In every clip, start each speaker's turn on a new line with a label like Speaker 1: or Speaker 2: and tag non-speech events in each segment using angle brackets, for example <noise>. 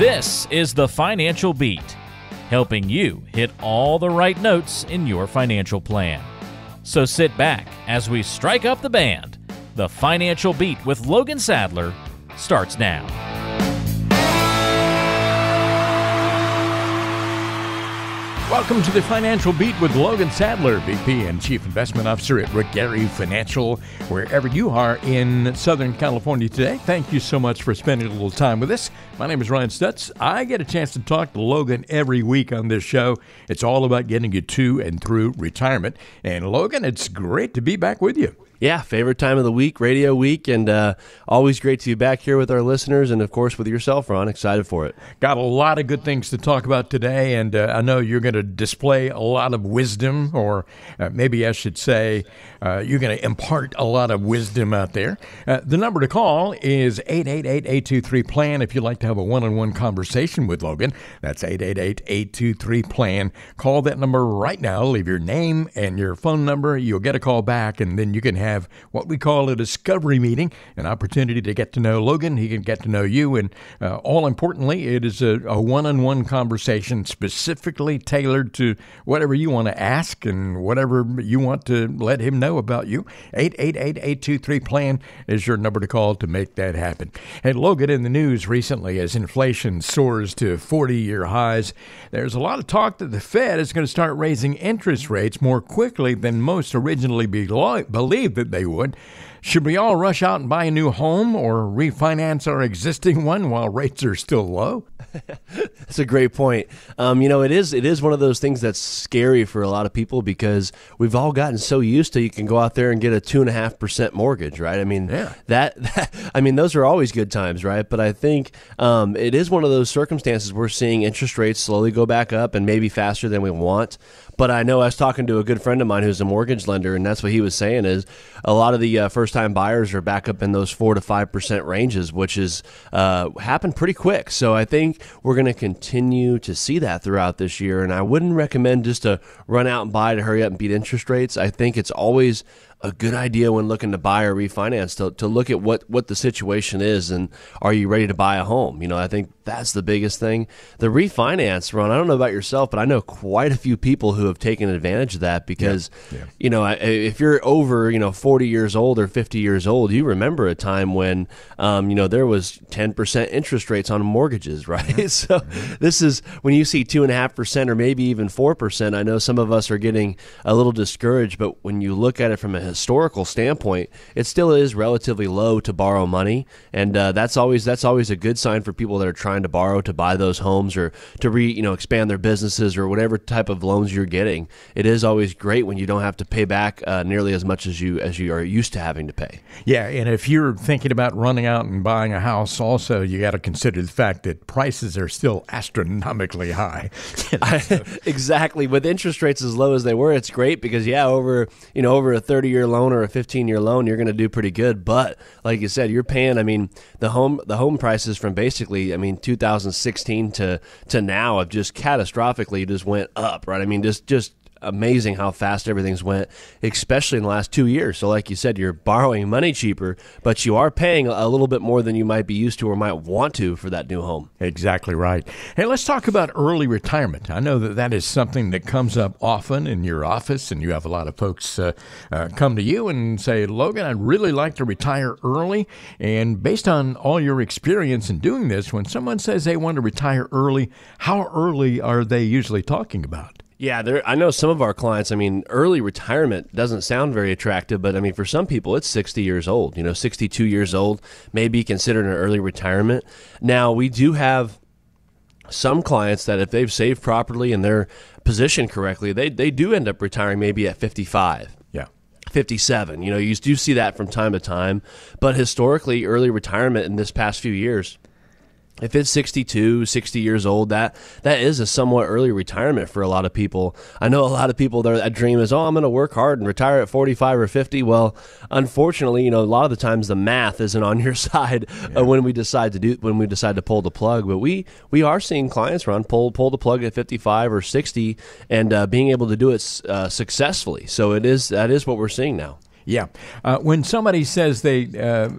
Speaker 1: This is the Financial Beat, helping you hit all the right notes in your financial plan. So sit back as we strike up the band. The Financial Beat with Logan Sadler starts now.
Speaker 2: Welcome to the Financial Beat with Logan Sadler, VP and Chief Investment Officer at Ruggieri Financial, wherever you are in Southern California today. Thank you so much for spending a little time with us. My name is Ron Stutz. I get a chance to talk to Logan every week on this show. It's all about getting you to and through retirement. And Logan, it's great to be back with you.
Speaker 3: Yeah, favorite time of the week, radio week, and uh, always great to be back here with our listeners and, of course, with yourself, Ron. Excited for it.
Speaker 2: Got a lot of good things to talk about today, and uh, I know you're going to display a lot of wisdom, or uh, maybe I should say, uh, you're going to impart a lot of wisdom out there. Uh, the number to call is 888 823 PLAN if you'd like to have a one on one conversation with Logan. That's 888 823 PLAN. Call that number right now, leave your name and your phone number. You'll get a call back, and then you can have have what we call a discovery meeting, an opportunity to get to know Logan. He can get to know you. And uh, all importantly, it is a one on one conversation specifically tailored to whatever you want to ask and whatever you want to let him know about you. 888 823 PLAN is your number to call to make that happen. And Logan, in the news recently as inflation soars to 40 year highs, there's a lot of talk that the Fed is going to start raising interest rates more quickly than most originally believed that they would. Should we all rush out and buy a new home or refinance our existing one while rates are still low? <laughs>
Speaker 3: that's a great point. Um, you know, it is it is one of those things that's scary for a lot of people because we've all gotten so used to you can go out there and get a two and a half percent mortgage, right? I mean, yeah. that, <laughs> that, I mean those are always good times, right? But I think um, it is one of those circumstances we're seeing interest rates slowly go back up and maybe faster than we want. But I know I was talking to a good friend of mine who's a mortgage lender, and that's what he was saying is a lot of the uh, first time buyers are back up in those four to five percent ranges, which has uh, happened pretty quick. So I think we're going to continue to see that throughout this year. And I wouldn't recommend just to run out and buy to hurry up and beat interest rates. I think it's always a good idea when looking to buy or refinance to, to look at what, what the situation is and are you ready to buy a home? You know, I think that's the biggest thing. The refinance, Ron, I don't know about yourself, but I know quite a few people who have taken advantage of that because, yeah. Yeah. you know, if you're over, you know, 40 years old or 50 years old, you remember a time when, um, you know, there was 10% interest rates on mortgages, <laughs> right? so this is when you see 2.5% or maybe even 4%. I know some of us are getting a little discouraged, but when you look at it from a historical standpoint, it still is relatively low to borrow money, and uh, that's always that's always a good sign for people that are trying to borrow to buy those homes or to re you know expand their businesses or whatever type of loans you're getting. It is always great when you don't have to pay back uh, nearly as much as you as you are used to having to pay.
Speaker 2: Yeah, and if you're thinking about running out and buying a house, also you got to consider the fact that prices are still astronomically high. <laughs> <laughs>
Speaker 3: exactly, with interest rates as low as they were, it's great because yeah, over you know over a 30 year year loan or a 15 year loan, you're going to do pretty good. But like you said, you're paying. I mean, the home the home prices from basically, I mean, 2016 to to now have just catastrophically just went up, right? I mean, just just amazing how fast everything's went, especially in the last two years. So, like you said, you're borrowing money cheaper, but you are paying a little bit more than you might be used to or might want to for that new home.
Speaker 2: Exactly right. Hey, let's talk about early retirement. I know that that is something that comes up often in your office, and you have a lot of folks uh, uh, come to you and say, Logan, I'd really like to retire early. And based on all your experience in doing this, when someone says they want to retire early, how early are they usually talking about?
Speaker 3: Yeah, there. I know some of our clients. I mean, early retirement doesn't sound very attractive, but I mean, for some people, it's 60 years old. You know, 62 years old may be considered an early retirement. Now, we do have some clients that if they've saved properly and they're positioned correctly, they they do end up retiring maybe at 55.
Speaker 2: Yeah.
Speaker 3: 57. You know, you do see that from time to time, but historically, early retirement in this past few years if it's 62 60 years old that that is a somewhat early retirement for a lot of people. I know a lot of people that dream is oh i'm going to work hard and retire at 45 or 50 well unfortunately you know a lot of the times the math isn't on your <laughs> side yeah. when we decide to do when we decide to pull the plug. But we we are seeing clients run pull pull the plug at 55 or 60 and uh, being able to do it uh, successfully. So it is that is what we're seeing now.
Speaker 2: Yeah. Uh, when somebody says they uh,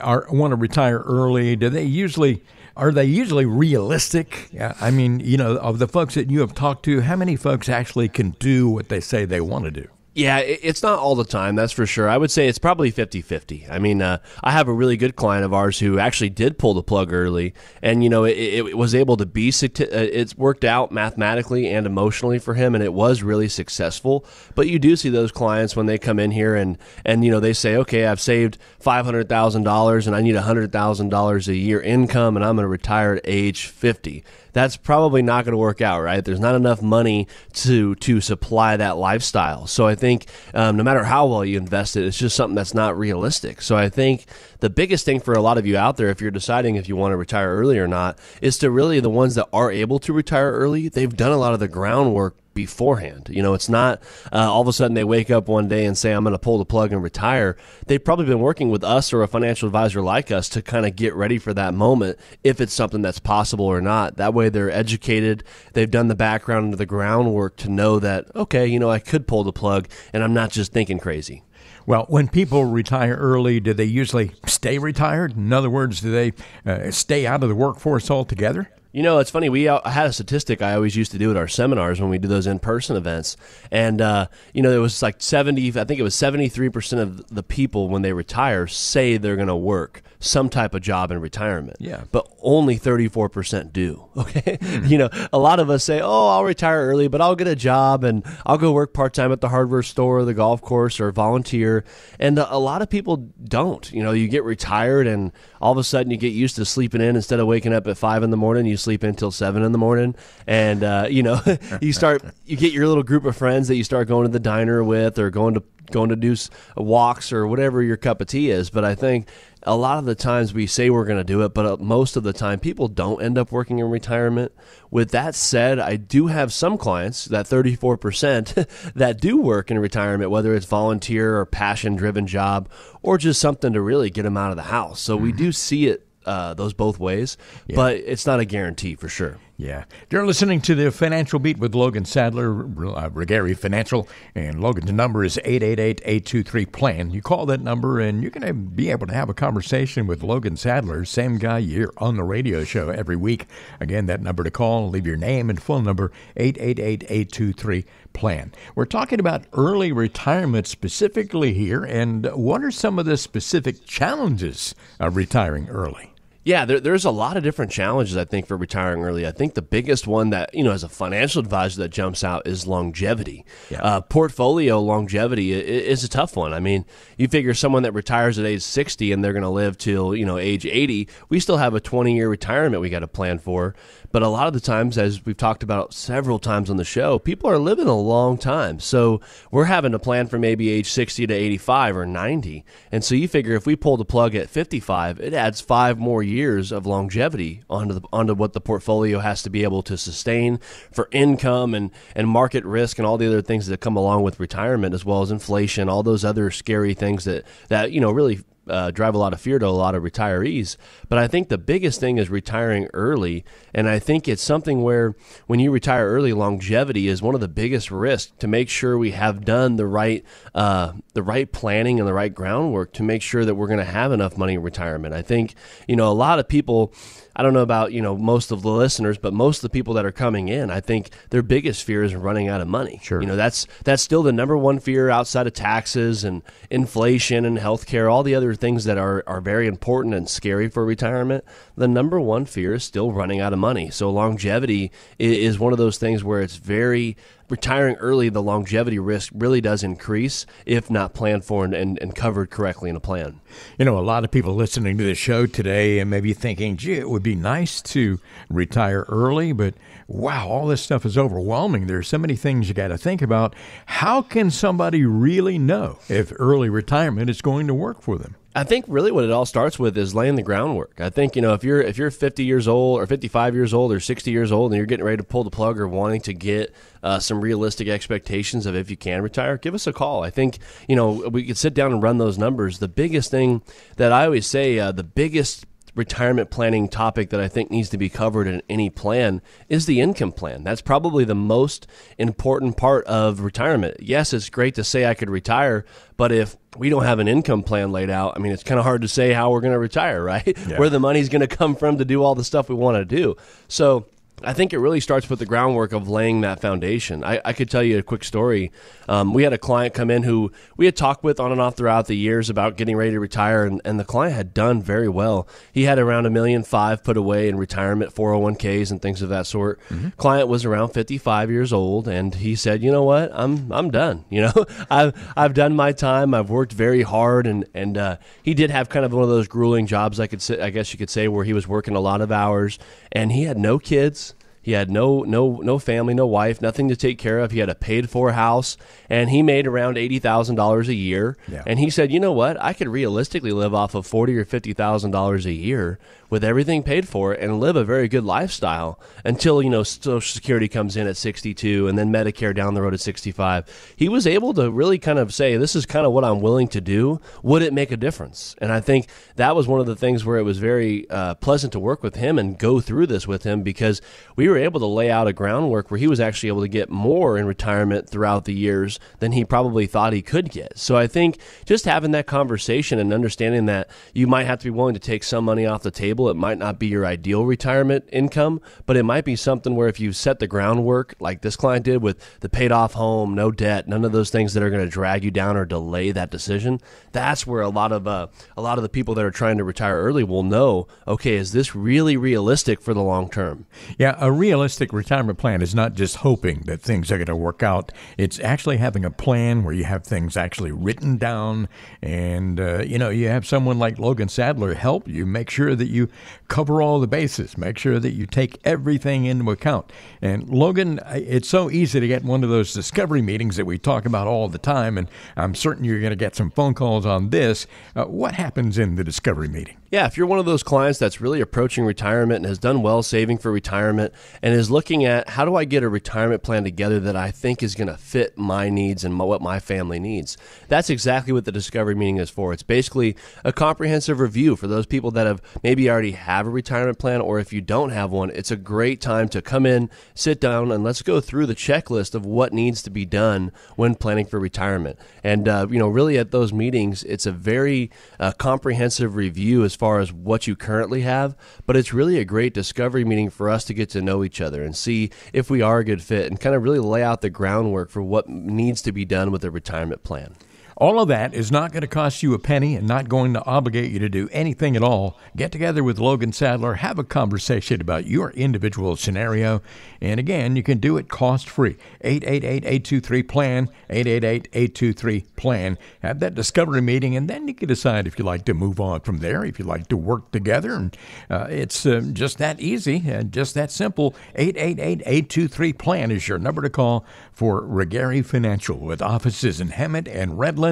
Speaker 2: are want to retire early, do they usually are they usually realistic? I mean, you know, of the folks that you have talked to, how many folks actually can do what they say they want to do?
Speaker 3: Yeah, it's not all the time, that's for sure. I would say it's probably 50 50. I mean, uh, I have a really good client of ours who actually did pull the plug early, and, you know, it, it was able to be, uh, it's worked out mathematically and emotionally for him, and it was really successful. But you do see those clients when they come in here and, and you know, they say, okay, I've saved $500,000 and I need $100,000 a year income, and I'm going to retire at age 50 that's probably not going to work out, right? There's not enough money to to supply that lifestyle. So I think um, no matter how well you invest it, it's just something that's not realistic. So I think the biggest thing for a lot of you out there, if you're deciding if you want to retire early or not, is to really the ones that are able to retire early. They've done a lot of the groundwork beforehand. You know, it's not uh, all of a sudden they wake up one day and say, I'm going to pull the plug and retire. They've probably been working with us or a financial advisor like us to kind of get ready for that moment if it's something that's possible or not. That way they're educated. They've done the background and the groundwork to know that, okay, you know, I could pull the plug and I'm not just thinking crazy.
Speaker 2: Well, when people retire early, do they usually stay retired? In other words, do they uh, stay out of the workforce altogether?
Speaker 3: You know, it's funny. We uh, had a statistic I always used to do at our seminars when we do those in person events. And, uh, you know, it was like 70, I think it was 73% of the people when they retire say they're going to work some type of job in retirement.
Speaker 2: Yeah.
Speaker 3: But only 34% do. <laughs> Okay. you know, a lot of us say, oh, I'll retire early, but I'll get a job and I'll go work part time at the hardware store or the golf course or volunteer. And a lot of people don't. You know, you get retired and all of a sudden you get used to sleeping in instead of waking up at five in the morning, you sleep in until seven in the morning. And, uh, you know, <laughs> you start, you get your little group of friends that you start going to the diner with or going to going to do walks or whatever your cup of tea is. But I think a lot of the times we say we're going to do it, but uh, most of the time people don't end up working in retirement. With that said, I do have some clients, that 34%, <laughs> that do work in retirement, whether it's volunteer or passion driven job or just something to really get them out of the house. So mm-hmm. we do see it uh, those both ways, yeah. but it's not a guarantee for sure.
Speaker 2: Yeah. You're listening to the Financial Beat with Logan Sadler, uh, Ruggieri Financial, and Logan's number is 888-823-PLAN. You call that number, and you're going to be able to have a conversation with Logan Sadler, same guy you're on the radio show every week. Again, that number to call, leave your name and phone number, 888-823-PLAN. We're talking about early retirement specifically here, and what are some of the specific challenges of retiring early?
Speaker 3: Yeah, there, there's a lot of different challenges, I think, for retiring early. I think the biggest one that, you know, as a financial advisor that jumps out is longevity. Yeah. Uh, portfolio longevity is a tough one. I mean, you figure someone that retires at age 60 and they're going to live till, you know, age 80, we still have a 20 year retirement we got to plan for. But a lot of the times, as we've talked about several times on the show, people are living a long time. So we're having to plan for maybe age 60 to 85 or 90. And so you figure if we pull the plug at 55, it adds five more years of longevity onto, the, onto what the portfolio has to be able to sustain for income and, and market risk and all the other things that come along with retirement, as well as inflation, all those other scary things that, that you know, really uh, drive a lot of fear to a lot of retirees. But I think the biggest thing is retiring early. And I think it's something where when you retire early, longevity is one of the biggest risks to make sure we have done the right, uh, the right planning and the right groundwork to make sure that we're going to have enough money in retirement. I think, you know, a lot of people I don't know about you know most of the listeners, but most of the people that are coming in, I think their biggest fear is running out of money.
Speaker 2: Sure,
Speaker 3: you know that's that's still the number one fear outside of taxes and inflation and healthcare, all the other things that are are very important and scary for retirement. The number one fear is still running out of money. So longevity is one of those things where it's very retiring early, the longevity risk really does increase if not planned for and, and, and, covered correctly in a plan.
Speaker 2: You know, a lot of people listening to the show today and maybe thinking, gee, it would be nice to retire early, but wow, all this stuff is overwhelming. There's so many things you got to think about. How can somebody really know if early retirement is going to work for them?
Speaker 3: I think really what it all starts with is laying the groundwork. I think you know if you're if you're 50 years old or 55 years old or 60 years old and you're getting ready to pull the plug or wanting to get uh, some realistic expectations of if you can retire, give us a call. I think you know we could sit down and run those numbers. The biggest thing that I always say, uh, the biggest retirement planning topic that I think needs to be covered in any plan is the income plan. That's probably the most important part of retirement. Yes, it's great to say I could retire, but if we don't have an income plan laid out, I mean, it's kind of hard to say how we're going to retire, <laughs> right? Yeah. Where the money's going to come from to do all the stuff we want to do. So, I think it really starts with the groundwork of laying that foundation. I, I could tell you a quick story. Um, we had a client come in who we had talked with on and off throughout the years about getting ready to retire, and, and the client had done very well. He had around a million five put away in retirement, 401ks, and things of that sort. Mm-hmm. Client was around 55 years old, and he said, "You know what? I'm I'm done. <laughs> You know, I've I've done my time. I've worked very hard, and and uh, he did have kind of one of those grueling jobs. I could say, I guess you could say, where he was working a lot of hours, and he had no kids." He had no no no family, no wife, nothing to take care of. He had a paid for house, and he made around eighty thousand dollars a year. Yeah. And he said, you know what, I could realistically live off of forty or fifty thousand dollars a year with everything paid for and live a very good lifestyle until, you know, Social Security comes in at 62 and then Medicare down the road at 65. He was able to really kind of say, this is kind of what I'm willing to do. Would it make a difference? And I think that was one of the things where it was very uh, pleasant to work with him and go through this with him because we were able to lay out a groundwork where he was actually able to get more in retirement throughout the years than he probably thought he could get. So I think just having that conversation and understanding that you might have to be willing to take some money off the table it might not be your ideal retirement income, but it might be something where if you set the groundwork, like this client did with the paid off home, no debt, none of those things that are going to drag you down or delay that decision, that's where a lot of uh, a lot of the people that are trying to retire early will know, okay, is this really realistic for the long term?
Speaker 2: Yeah, a realistic retirement plan is not just hoping that things are going to work out. It's actually having a plan where you have things actually written down, and uh, you know you have someone like Logan Sadler help you make sure that you cover all the bases. Make sure that you take everything into account. And Logan, it's so easy to get one of those discovery meetings that we talk about all the time, and I'm certain you're going to get some phone calls on this. Uh, what happens in the discovery meeting?
Speaker 3: Yeah, if you're one of those clients that's really approaching retirement and has done well saving for retirement and is looking at how do I get a retirement plan together that I think is going to fit my needs and what my family needs, that's exactly what the discovery meeting is for. It's basically a comprehensive review for those people that have maybe already have a retirement plan or if you don't have one, it's a great time to come in, sit down, and let's go through the checklist of what needs to be done when planning for retirement. And uh, you know, really at those meetings, it's a very uh, comprehensive review as far as what you currently have, but it's really a great discovery meeting for us to get to know each other and see if we are a good fit and kind of really lay out the groundwork for what needs to be done with a retirement plan.
Speaker 2: All of that is not going to cost you a penny and not going to obligate you to do anything at all. Get together with Logan Sadler, have a conversation about your individual scenario, and again, you can do it cost free. 888 823 PLAN, 888 823 PLAN. Have that discovery meeting, and then you can decide if you like to move on from there, if you like to work together. And uh, it's uh, just that easy and just that simple. 888 823 PLAN is your number to call for Ruggieri Financial with offices in Hemet and Redland.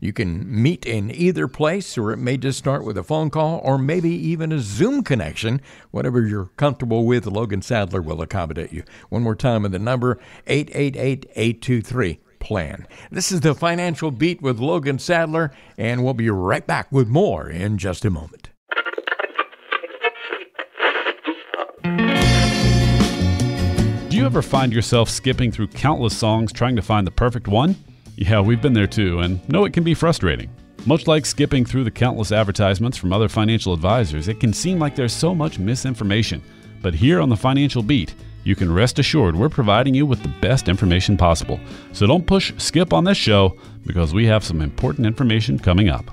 Speaker 2: You can meet in either place, or it may just start with a phone call or maybe even a Zoom connection. Whatever you're comfortable with, Logan Sadler will accommodate you. One more time with the number 888 823 plan. This is the Financial Beat with Logan Sadler, and we'll be right back with more in just a moment.
Speaker 4: Do you ever find yourself skipping through countless songs trying to find the perfect one? Yeah, we've been there too, and know it can be frustrating. Much like skipping through the countless advertisements from other financial advisors, it can seem like there's so much misinformation. But here on the Financial Beat, you can rest assured we're providing you with the best information possible. So don't push skip on this show because we have some important information coming up.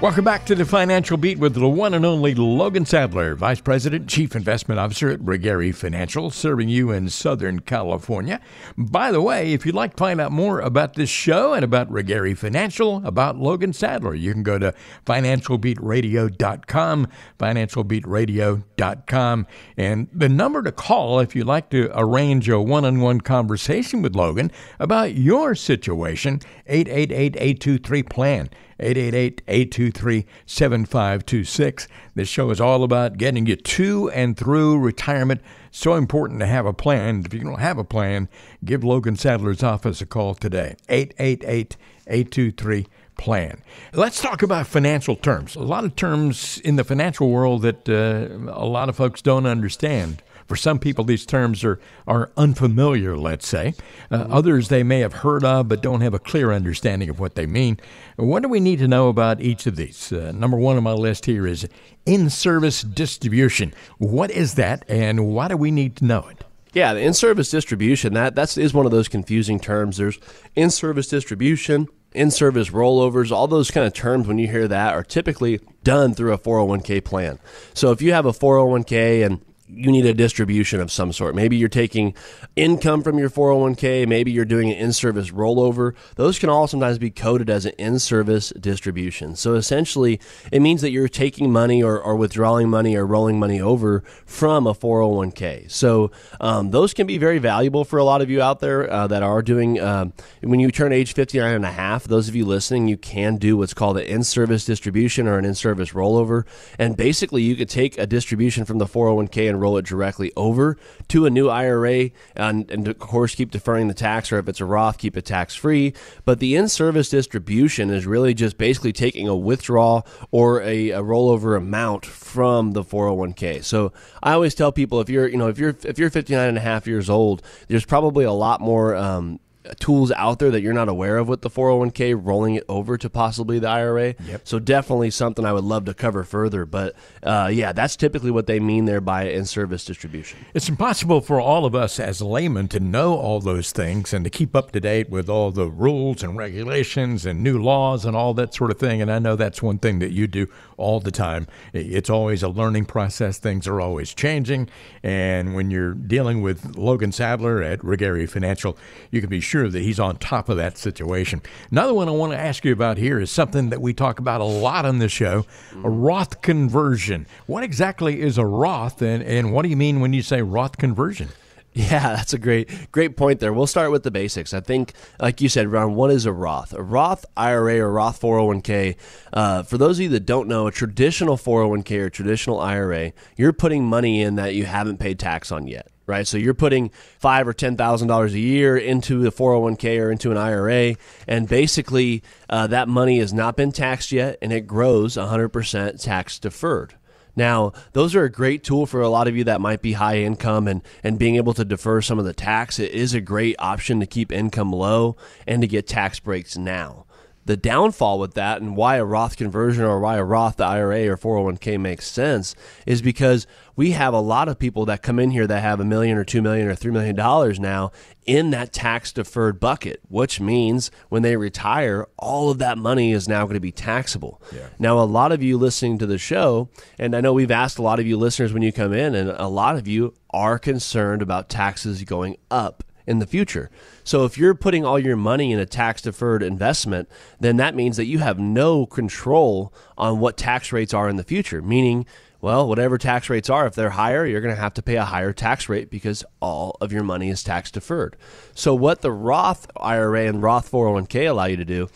Speaker 2: Welcome back to the Financial Beat with the one and only Logan Sadler, Vice President, Chief Investment Officer at Ruggieri Financial, serving you in Southern California. By the way, if you'd like to find out more about this show and about Ruggieri Financial, about Logan Sadler, you can go to financialbeatradio.com, financialbeatradio.com, and the number to call if you'd like to arrange a one-on-one conversation with Logan about your situation, 888-823-PLAN. 888 823 7526. This show is all about getting you to and through retirement. So important to have a plan. If you don't have a plan, give Logan Sadler's office a call today. 888 823 plan. Let's talk about financial terms. A lot of terms in the financial world that uh, a lot of folks don't understand. For some people, these terms are, are unfamiliar, let's say. Uh, others they may have heard of but don't have a clear understanding of what they mean. What do we need to know about each of these? Uh, number one on my list here is in service distribution. What is that, and why do we need to know it?
Speaker 3: Yeah, the in-service distribution that that's is one of those confusing terms. There's in-service distribution, in-service rollovers, all those kind of terms when you hear that are typically done through a 401k plan. So if you have a 401k and you need a distribution of some sort. Maybe you're taking income from your 401k, maybe you're doing an in service rollover. Those can all sometimes be coded as an in service distribution. So essentially, it means that you're taking money or, or withdrawing money or rolling money over from a 401k. So um, those can be very valuable for a lot of you out there uh, that are doing, uh, when you turn age 59 and a half, those of you listening, you can do what's called an in service distribution or an in service rollover. And basically, you could take a distribution from the 401k and roll it directly over to a new IRA, and, and of course keep deferring the tax, or if it's a Roth, keep it tax free. But the in-service distribution is really just basically taking a withdrawal or a, a rollover amount from the 401k. So I always tell people if you're you know if you're if you're 59 and a half years old, there's probably a lot more um, tools out there that you're not aware of with the 401k, rolling it over to possibly the IRA.
Speaker 2: Yep.
Speaker 3: So definitely something I would love to cover further. But uh, yeah, that's typically what they mean there by in-service distribution.
Speaker 2: It's impossible for all of us as laymen to know all those things and to keep up to date with all the rules and regulations and new laws and all that sort of thing. And I know that's one thing that you do all the time. It's always a learning process. Things are always changing. And when you're dealing with Logan Sadler at Ruggieri Financial, you can be sure sure that he's on top of that situation. Another one I want to ask you about here is something that we talk about a lot on this show a Roth conversion. What exactly is a Roth, and, and what do you mean when you say Roth conversion?
Speaker 3: Yeah, that's a great great point there. We'll start with the basics. I think, like you said, Ron, what is a Roth? A Roth IRA or Roth 401k. Uh, for those of you that don't know, a traditional 401k or traditional IRA, you're putting money in that you haven't paid tax on yet right? So you're putting five or ten thousand dollars a year into the 401k or into an IRA, and basically uh, that money has not been taxed yet, and it grows 100% tax deferred. Now, those are a great tool for a lot of you that might be high income and, and being able to defer some of the tax. It is a great option to keep income low and to get tax breaks now. The downfall with that and why a Roth conversion or why a Roth IRA or 401k makes sense is because we have a lot of people that come in here that have a million or two million or three million dollars now in that tax deferred bucket, which means when they retire, all of that money is now going to be taxable. Yeah. Now, a lot of you listening to the show, and I know we've asked a lot of you listeners when you come in, and a lot of you are concerned about taxes going up in the future. So if you're putting all your money in a tax deferred investment, then that means that you have no control on what tax rates are in the future, meaning well, whatever tax rates are, if they're higher, you're going to have to pay a higher tax rate because all of your money is tax deferred. So, what the Roth IRA and Roth 401k allow you to do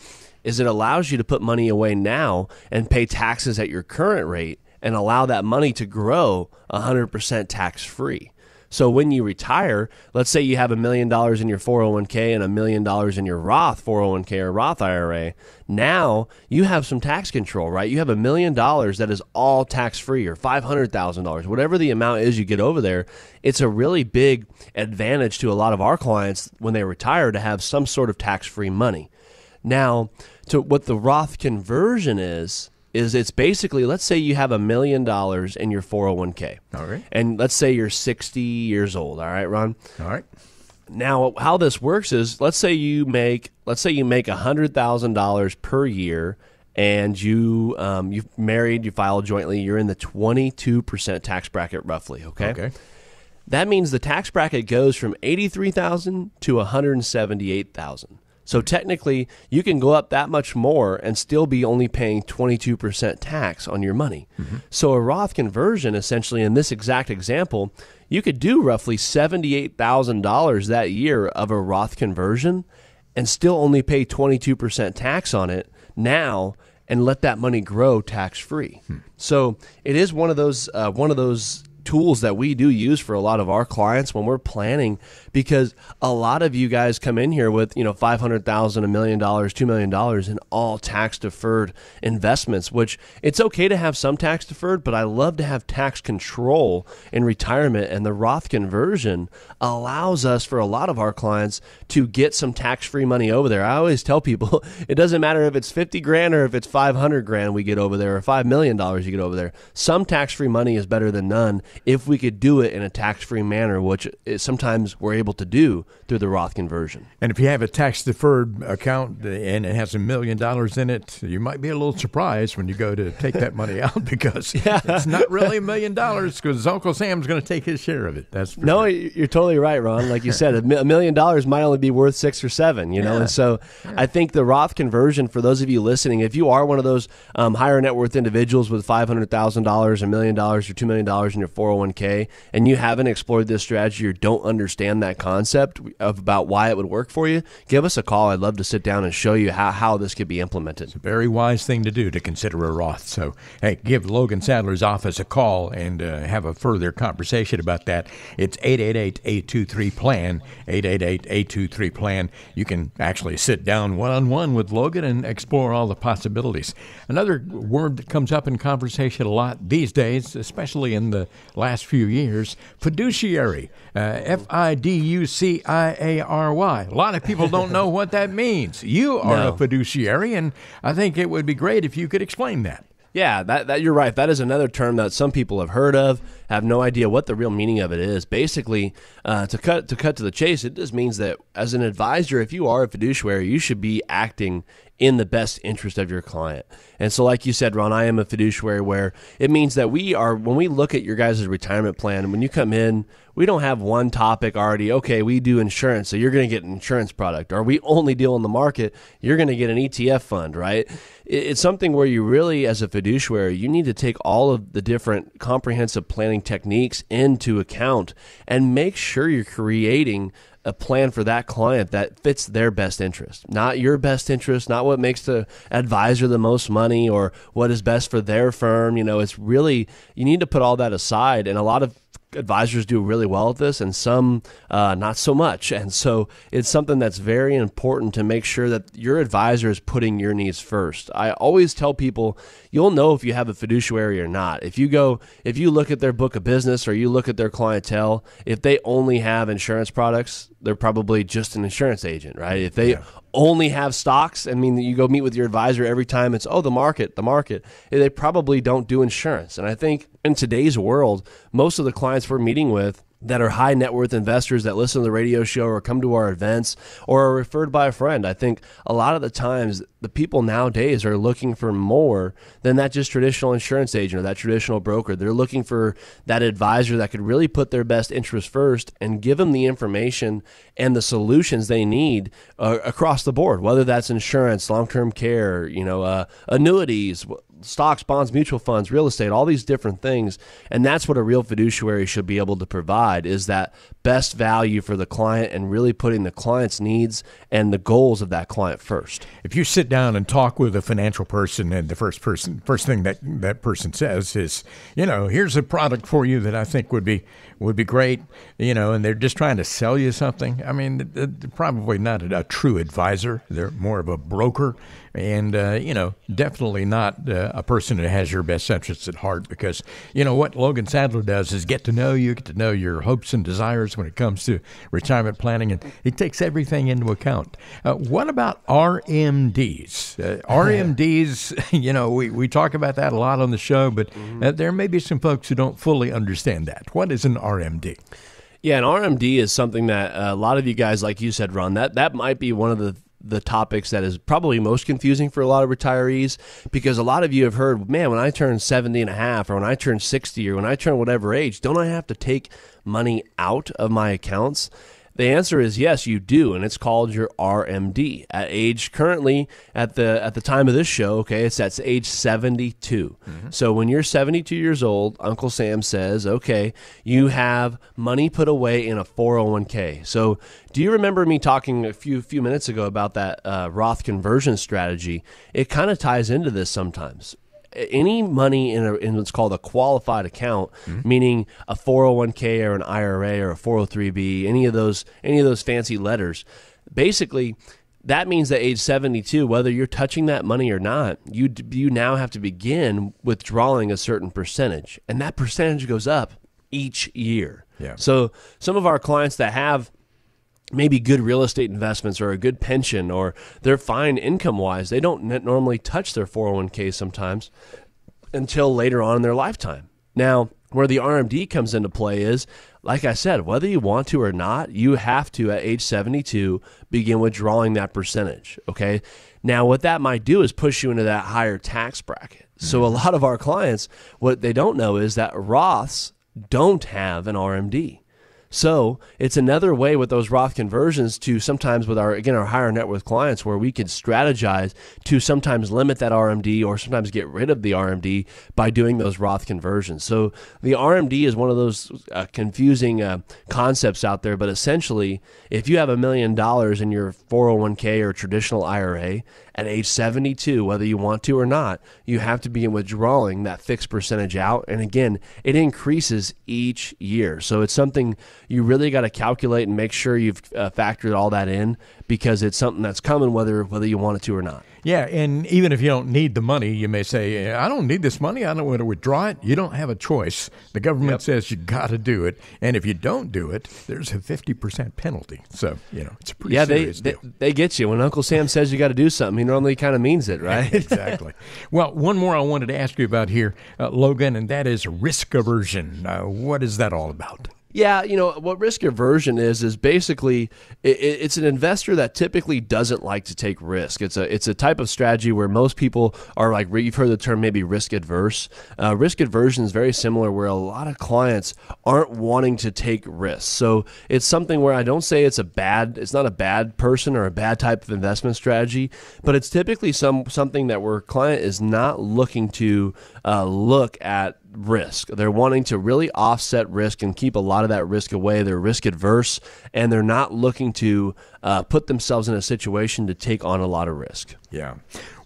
Speaker 3: is it allows you to put money away now and pay taxes at your current rate and allow that money to grow 100% tax free. So when you retire, let's say you have a million dollars in your 401k and a million dollars in your Roth 401k or Roth IRA, now you have some tax control, right? You have a million dollars that is all tax free or $500,000, whatever the amount is you get over there. It's a really big advantage to a lot of our clients when they retire to have some sort of tax free money. Now, to what the Roth conversion is, is it's basically let's say you have a million dollars in your 401k.
Speaker 2: All right.
Speaker 3: And let's say you're 60 years old, all right, Ron?
Speaker 2: All right.
Speaker 3: Now, how this works is let's say you make let's say you make $100,000 per year and you um, you've married, you filed jointly, you're in the 22% tax bracket roughly, okay?
Speaker 2: Okay.
Speaker 3: That means the tax bracket goes from 83,000 to 178,000. So technically, you can go up that much more and still be only paying 22% tax on your money. Mm-hmm. So a Roth conversion, essentially, in this exact example, you could do roughly $78,000 that year of a Roth conversion and still only pay 22% tax on it now and let that money grow tax free. Hmm. So it is one of those uh, one of those tools that we do use for a lot of our clients when we're planning because a lot of you guys come in here with you know 500,000 a million dollars 2 million dollars in all tax deferred investments which it's okay to have some tax deferred but I love to have tax control in retirement and the Roth conversion allows us for a lot of our clients to get some tax free money over there. I always tell people <laughs> it doesn't matter if it's 50 grand or if it's 500 grand we get over there or 5 million dollars you get over there. Some tax free money is better than none if we could do it in a tax free manner which eh, sometimes we're able to do through the Roth conversion.
Speaker 2: And if you have a tax deferred account and it has a million dollars in it, you might be a little surprised when you go to take that money <laughs> out because <laughs> yeah. it's not really a million dollars because Uncle Sam's going to take his share of it. That's
Speaker 3: no,
Speaker 2: sure.
Speaker 3: you're totally right, Ron. Like you said, a million dollars might only be worth six or seven, you know. Yeah. And so yeah. I think the Roth conversion for those of you listening, if you are one of those um, higher net worth individuals with five hundred thousand dollars, a million dollars, or two million dollars in your 401k, and you haven't explored this strategy or don't understand that concept of about why it would work for you, give us a call. I'd love to sit down and show you how, how this could be implemented.
Speaker 2: It's a very wise thing to do to consider a Roth. So, hey, give Logan Sadler's office a call and uh, have a further conversation about that. It's 888 823 PLAN, 888 823 PLAN. You can actually sit down one on one with Logan and explore all the possibilities. Another word that comes up in conversation a lot these days, especially in the last few years fiduciary. Uh, F I D U C I A R Y. A lot of people <laughs> don't know what that means. You are no. a fiduciary, and I think it would be great if you could explain that.
Speaker 3: Yeah, that, that you're right. That is another term that some people have heard of, have no idea what the real meaning of it is. Basically, uh, to cut to cut to the chase, it just means that as an advisor, if you are a fiduciary, you should be acting in the best interest of your client. And so, like you said, Ron, I am a fiduciary where it means that we are, when we look at your guys' retirement plan, when you come in, we don't have one topic already. Okay, we do insurance, so you're going to get an insurance product. Or we only deal in the market, you're going to get an ETF fund, right? It's something where you really, as a fiduciary, you need to take all of the different comprehensive planning techniques into account and make sure you're creating a plan for that client that fits their best interest, not your best interest, not what makes the advisor the most money or what is best for their firm. You know, it's really, you need to put all that aside. And a lot of advisors do really well at this and some uh, not so much. And so it's something that's very important to make sure that your advisor is putting your needs first. I always tell people you'll know if you have a fiduciary or not. If you go if you look at their book of business or you look at their clientele if they only have insurance products they're probably just an insurance agent right? If they yeah. Only have stocks i mean you go meet with your advisor every time it's oh the market the market they probably don't do insurance and i think in today's world most of the clients we're meeting with that are high net worth investors that listen to the radio show or come to our events or are referred by a friend. I think a lot of the times the people nowadays are looking for more than that just traditional insurance agent or that traditional broker. They're looking for that advisor that could really put their best interest first and give them the information and the solutions they need uh, across the board, whether that's insurance, long term care, you know, uh, annuities, stocks, bonds, mutual funds, real estate, all these different things. And that's what a real fiduciary should be able to provide is that best value for the client and really putting the client's needs and the goals of that client first.
Speaker 2: If you sit down and talk with a financial person and the first person first thing that that person says is, you know, here's a product for you that I think would be would be great, you know, and they're just trying to sell you something. I mean, probably not a true advisor. They're more of a broker and uh, you know definitely not uh, a person that has your best interests at heart because you know what Logan Sadler does is get to know you, get to know your hopes and desires when it comes to retirement planning, and he takes everything into account. Uh, what about RMDs? Uh, <laughs> RMDs, <laughs> you know, we, we talk about that a lot on the show, but mm-hmm. Uh, there may be some folks who don't fully understand that. What is an RMD?
Speaker 3: Yeah, an RMD is something that a lot of you guys, like you said, Ron, that that might be one of the the topics that is probably most confusing for a lot of retirees because a lot of you have heard, man, when I turn 70 and a half or when I turn 60 or when I turn whatever age, don't I have to take money out of my accounts? The answer is yes, you do, and it's called your RMD. At age currently at the at the time of this show, okay, it's at age 72. Mm-hmm. So when you're 72 years old, Uncle Sam says, okay, you have money put away in a 401k. So do you remember me talking a few few minutes ago about that uh, Roth conversion strategy? It kind of ties into this sometimes any money in, a, in what's called a qualified account, mm-hmm. meaning a 401k or an IRA or a 403b, any of those any of those fancy letters, basically that means that age 72 whether you're touching that money or not you you now have to begin withdrawing a certain percentage and that percentage goes up each year
Speaker 2: yeah.
Speaker 3: so some of our clients that have maybe good real estate investments or a good pension or they're fine income wise they don't normally touch their 401k sometimes until later on in their lifetime now where the RMD comes into play is like I said, whether you want to or not, you have to at age 72 begin withdrawing that percentage. Okay. Now, what that might do is push you into that higher tax bracket. So, a mm-hmm. lot of our clients, what they don't know is that Roths don't have an RMD. So it's another way with those Roth conversions to sometimes with our again our higher net worth clients where we can strategize to sometimes limit that RMD or sometimes get rid of the RMD by doing those Roth conversions. So the RMD is one of those uh, confusing uh, concepts out there, but essentially, if you have a million dollars in your 401k or traditional IRA at age 72, whether you want to or not, you have to begin withdrawing that fixed percentage out. And again, it increases each year. So it's something you really got to calculate and make sure you've uh, factored all that in because it's something that's coming whether whether you want it to or not.
Speaker 2: Yeah, and even if you don't need the money, you may say, "I don't need this money. I don't want to withdraw it." You don't have a choice. The government yep. says you got to do it, and if you don't do it, there's a fifty percent penalty. So you know it's a pretty.
Speaker 3: Yeah,
Speaker 2: they,
Speaker 3: they, they get you when Uncle Sam says you got to do something. He normally kind of means it, right? <laughs>
Speaker 2: exactly. Well, one more I wanted to ask you about here, uh, Logan, and that is risk aversion. Uh, what is that all about?
Speaker 3: Yeah, you know what risk aversion is is basically it, it's an investor that typically doesn't like to take risk. It's a it's a type of strategy where most people are like you've heard the term maybe risk adverse. Uh, risk aversion is very similar where a lot of clients aren't wanting to take risks. So it's something where I don't say it's a bad it's not a bad person or a bad type of investment strategy, but it's typically some something that where client is not looking to uh, look at risk. They're wanting to really offset risk and keep a lot of that risk away. They're risk adverse and they're not looking to uh, put themselves in a situation to take on a lot of risk.
Speaker 2: Yeah.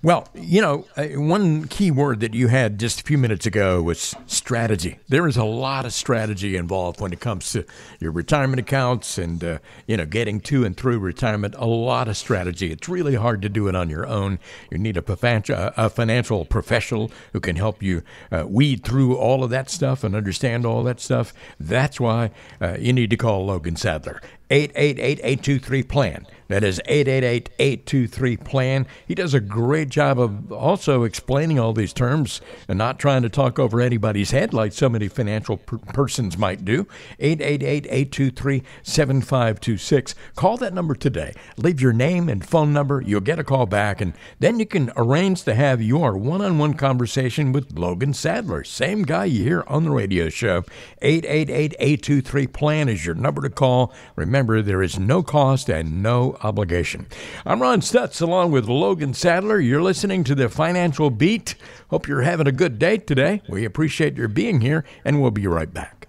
Speaker 2: Well, you know, uh, one key word that you had just a few minutes ago was strategy. There is a lot of strategy involved when it comes to your retirement accounts and, uh, you know, getting to and through retirement. A lot of strategy. It's really hard to do it on your own. You need a, a financial professional who can help you uh, weed through all of that stuff and understand all that stuff. That's why uh, you need to call Logan Sadler. 888 823 PLAN. That is 888 823 PLAN. He does a great job of also explaining all these terms and not trying to talk over anybody's head like so many financial per- persons might do. 888 823 7526. Call that number today. Leave your name and phone number. You'll get a call back, and then you can arrange to have your one on one conversation with Logan Sadler, same guy you hear on the radio show. 888 823 PLAN is your number to call. Remember, there is no cost and no obligation. I'm Ron Stutz along with Logan Sadler. You're listening to the Financial Beat. Hope you're having a good day today. We appreciate your being here, and we'll be right back.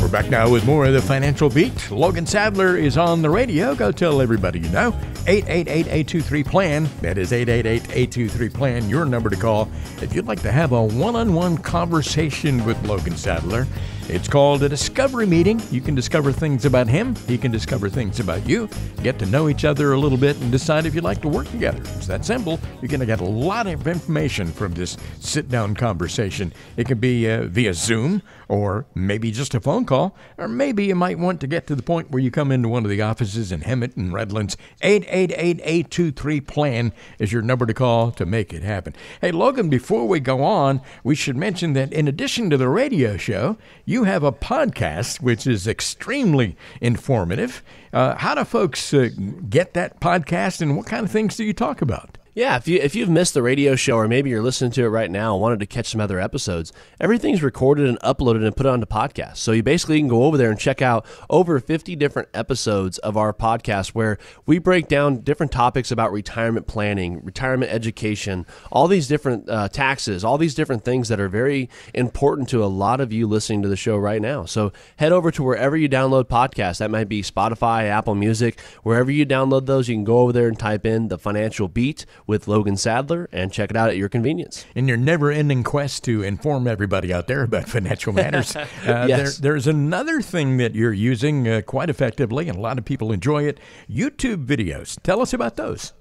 Speaker 2: We're back now with more of the Financial Beat. Logan Sadler is on the radio. Go tell everybody you know. 888-823-PLAN. That is 888-823-PLAN, your number to call if you'd like to have a one-on-one conversation with Logan Sadler. It's called a discovery meeting. You can discover things about him, he can discover things about you, get to know each other a little bit, and decide if you'd like to work together. It's that simple. You're going to get a lot of information from this sit down conversation. It can be uh, via Zoom, or maybe just a phone call, or maybe you might want to get to the point where you come into one of the offices in Hemet and Redlands. 888 823 PLAN is your number to call to make it happen. Hey, Logan, before we go on, we should mention that in addition to the radio show, you you have a podcast which is extremely informative. Uh, how do folks uh, get that podcast and what kind of things do you talk about?
Speaker 3: Yeah, if you if you've missed the radio show or maybe you're listening to it right now and wanted to catch some other episodes, everything's recorded and uploaded and put onto podcast. So you basically can go over there and check out over 50 different episodes of our podcast where we break down different topics about retirement planning, retirement education, all these different uh, taxes, all these different things that are very important to a lot of you listening to the show right now. So head over to wherever you download podcasts. That might be Spotify, Apple Music, wherever you download those, you can go over there and type in the financial beat with Logan Sadler and check it out at your convenience.
Speaker 2: In your never ending quest to inform everybody out there about <laughs> financial matters, <laughs> uh,
Speaker 3: yes.
Speaker 2: there, there's another thing that you're using uh, quite effectively, and a lot of people enjoy it YouTube videos. Tell us about those.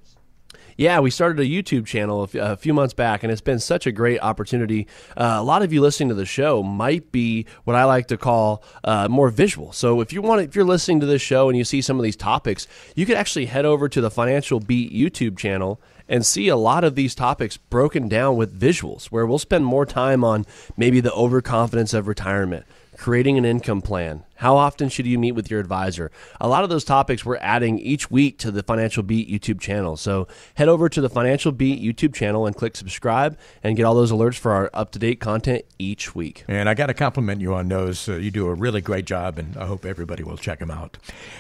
Speaker 3: Yeah, we started a YouTube channel a few months back, and it's been such a great opportunity. Uh, a lot of you listening to the show might be what I like to call uh, more visual. So if you want, if you're listening to this show and you see some of these topics, you could actually head over to the Financial Beat YouTube channel and see a lot of these topics broken down with visuals, where we'll spend more time on maybe the overconfidence of retirement, creating an income plan, how often should you meet with your advisor? A lot of those topics we're adding each week to the Financial Beat YouTube channel. So head over to the Financial Beat YouTube channel and click subscribe and get all those alerts for our up to date content each week.
Speaker 2: And I got to compliment you on those. Uh, you do a really great job, and I hope everybody will check them out.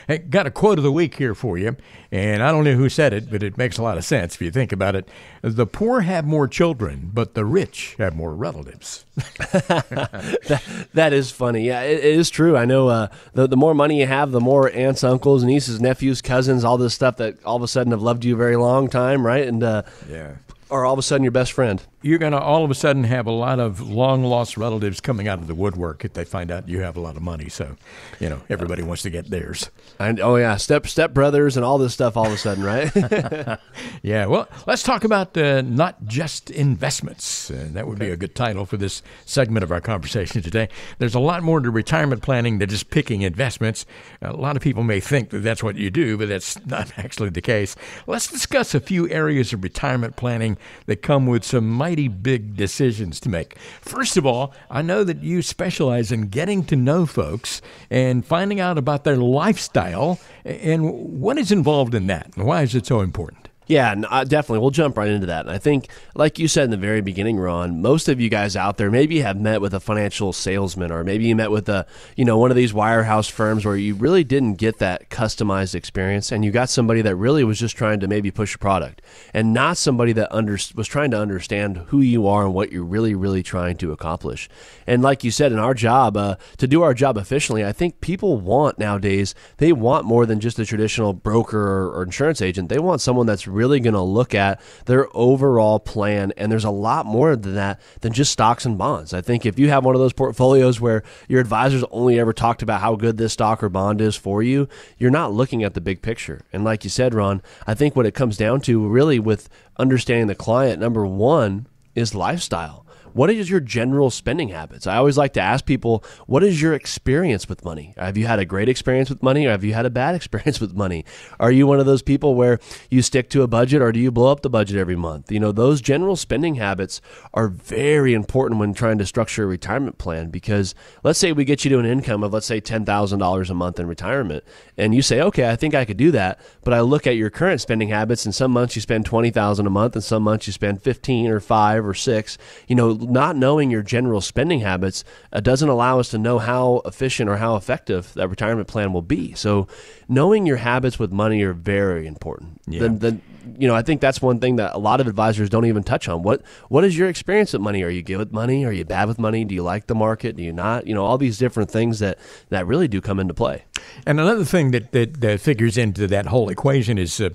Speaker 2: Hey, got a quote of the week here for you, and I don't know who said it, but it makes a lot of sense if you think about it. The poor have more children, but the rich have more relatives. <laughs>
Speaker 3: that, that is funny. Yeah, it, it is true. I know uh, the the more money you have, the more aunts, uncles, nieces, nephews, cousins, all this stuff that all of a sudden have loved you a very long time, right? And uh,
Speaker 2: yeah,
Speaker 3: are all of a sudden your best friend.
Speaker 2: You're going to all of a sudden have a lot of long lost relatives coming out of the woodwork if they find out you have a lot of money. So, you know, everybody wants to get theirs.
Speaker 3: And oh yeah, step step brothers and all this stuff all of a sudden, right? <laughs>
Speaker 2: yeah. Well, let's talk about uh, not just investments. Uh, that would okay. be a good title for this segment of our conversation today. There's a lot more to retirement planning than just picking investments. A lot of people may think that that's what you do, but that's not <laughs> actually the case. Let's discuss a few areas of retirement planning that come with some mighty big decisions to make. First of all, I know that you specialize in getting to know folks and finding out about their lifestyle and what is involved in that and why is it so important?
Speaker 3: Yeah, uh, definitely. We'll jump right into that. And I think, like you said in the very beginning, Ron, most of you guys out there maybe have met with a financial salesman, or maybe you met with a, you know, one of these wirehouse firms where you really didn't get that customized experience, and you got somebody that really was just trying to maybe push a product, and not somebody that under, was trying to understand who you are and what you're really, really trying to accomplish. And like you said, in our job, uh, to do our job efficiently, I think people want nowadays they want more than just a traditional broker or, or insurance agent. They want someone that's really going to look at their overall plan. And there's a lot more than that than just stocks and bonds. I think if you have one of those portfolios where your advisors only ever talked about how good this stock or bond is for you, you're not looking at the big picture. And like you said, Ron, I think what it comes down to really with understanding the client, number one, is lifestyle. What is your general spending habits? I always like to ask people, what is your experience with money? Have you had a great experience with money or have you had a bad <laughs> experience with money? Are you one of those people where you stick to a budget or do you blow up the budget every month? You know, those general spending habits are very important when trying to structure a retirement plan because let's say we get you to an income of, let's say, $10,000 a month in retirement and you say, okay, I think I could do that. But I look at your current spending habits and some months you spend 20000 a month and some months you spend 15 or 5 or 6. You know, not knowing your general spending habits uh, doesn't allow us to know how efficient or how effective that retirement plan will be. So, knowing your habits with money are very important. Yeah. The, the, you know, I think that's one thing that a lot of advisors don't even touch on. What What is your experience with money? Are you good with money? Are you bad with money? Do you like the market? Do you not? You know, all these different things that that really do come into play.
Speaker 2: And another thing that, that, that figures into that whole equation is, uh,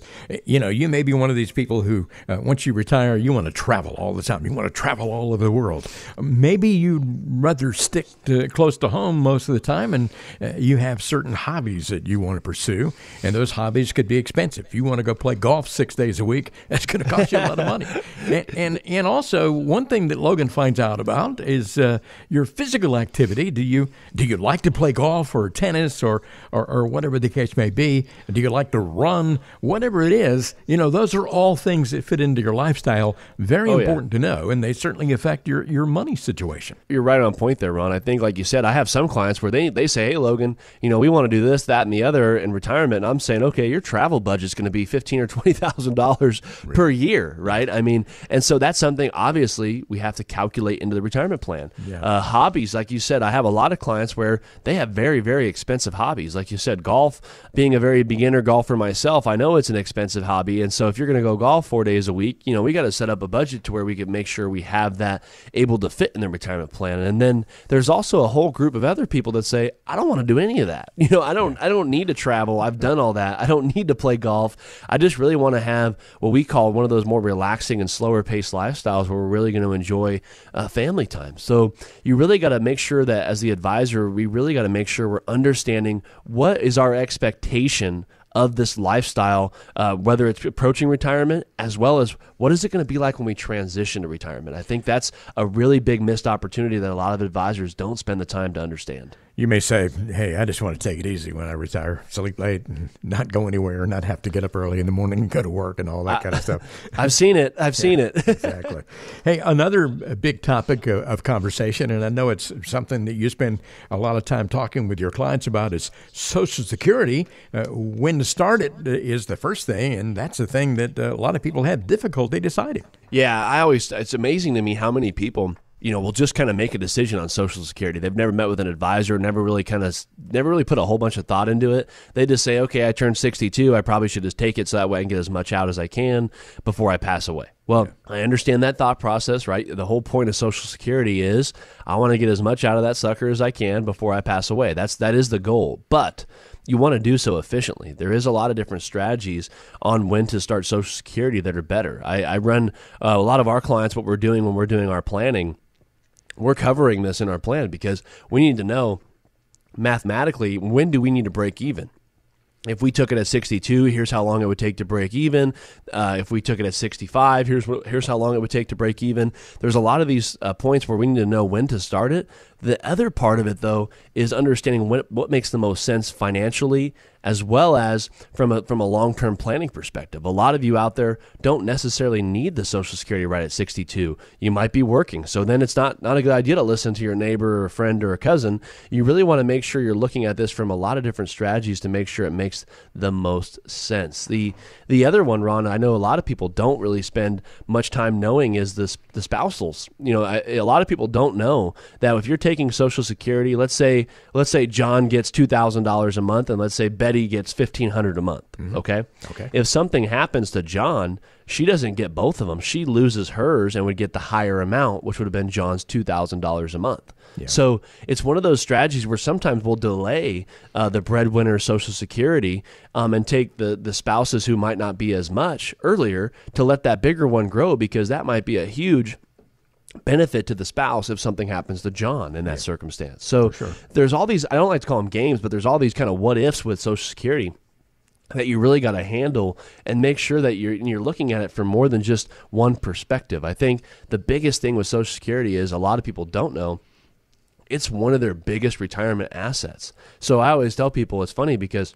Speaker 2: you know, you may be one of these people who, uh, once you retire, you want to travel all the time. You want to travel all over the world. Maybe you'd rather stick to, close to home most of the time, and uh, you have certain hobbies that you want to pursue, and those hobbies could be expensive. You want to go play golf six days a week, <laughs> that's going to cost you a lot of money. And, and, and also, one thing that Logan finds out about is uh, your physical activity. Do you do you like to play golf or tennis or or, or whatever the case may be? Do you like to run? Whatever it is, you know, those are all things that fit into your lifestyle. Very oh, important yeah. to know, and they certainly affect your, your money situation.
Speaker 3: You're right on point there, Ron. I think, like you said, I have some clients where they, they say, hey, Logan, you know, we want to do this, that, and the other in retirement. And I'm saying, okay, your travel budget's going to be fifteen or twenty thousand dollars per year, right? I mean, and so that's something obviously we have to calculate into the retirement plan. Yeah. Uh, hobbies, like you said, I have a lot of clients where they have very, very expensive hobbies. Like you said, golf, being a very beginner golfer myself, I know it's an expensive hobby. And so if you're going to go golf four days a week, you know, we got to set up a budget to where we can make sure we have that able to fit in their retirement plan. And then there's also a whole group of other people that say, I don't want to do any of that. <laughs> You know, I don't I don't need to travel. I've done all that. I don't need to play golf. I just really want to have what we call one of those more relaxing and slower paced lifestyles where we're really going to enjoy uh, family time. So you really got to make sure that as the advisor, we really got to make sure we're understanding what is our expectation of this lifestyle, uh, whether it's approaching retirement as well as what is it going to be like when we transition to retirement. I think that's a really big missed opportunity that a lot of advisors don't spend the time to understand.
Speaker 2: You may say, "Hey, I just want to take it easy when I retire, sleep late, and not go anywhere, not have to get up early in the morning and go to work and all that kind of stuff." <laughs>
Speaker 3: I've seen it. I've seen it. <laughs>
Speaker 2: exactly. Hey, another big topic of, of conversation, and I know it's something that you spend a lot of time talking with your clients about, is Social Security. Uh, when to start it is the first thing, and that's the thing that uh, a lot of people have difficulty deciding.
Speaker 3: Yeah, I always it's amazing to me how many people you know will just kind of make a decision on social security they've never met with an advisor never really kind of never really put a whole bunch of thought into it they just say okay i turned 62 i probably should just take it so that way i can get as much out as i can before i pass away well i understand that thought process right the whole point of social security is i want to get as much out of that sucker as i can before i pass away that's that is the goal but you want to do so efficiently. There is a lot of different strategies on when to start Social Security that are better. I, I run uh, a lot of our clients. What we're doing when we're doing our planning, we're covering this in our plan because we need to know mathematically when do we need to break even? If we took it at 62 here's how long it would take to break even. Uh, if we took it at 65 here's here's how long it would take to break even. There's a lot of these uh, points where we need to know when to start it the other part of it though is understanding what, what makes the most sense financially as well as from a from a long-term planning perspective. A lot of you out there don't necessarily need the social security right at 62. You might be working. So then it's not not a good idea to listen to your neighbor or friend or a cousin. You really want to make sure you're looking at this from a lot of different strategies to make sure it makes the most sense. The the other one, Ron, I know a lot of people don't really spend much time knowing is this the spousals. You know, I, a lot of people don't know that if you're taking social security, let's say let's say John gets $2,000 a month and let's say Betty gets 1500 a month, okay?
Speaker 2: Okay.
Speaker 3: If something happens to John, she doesn't get both of them. She loses hers and would get the higher amount, which would have been John's $2,000 a month. So it's one of those strategies where sometimes we'll delay uh, the breadwinner Social Security um, and take the, the spouses who might not be as much earlier to let that bigger one grow because that might be a huge benefit to the spouse if something happens to John in that circumstance. So there's all these I don't like to call them games, but there's all these kind of what ifs with Social Security that you really got to handle and make sure that you're you're looking at it from more than just one perspective. I think the biggest thing with Social Security is a lot of people don't know it's one of their biggest retirement assets. So I always tell people it's funny because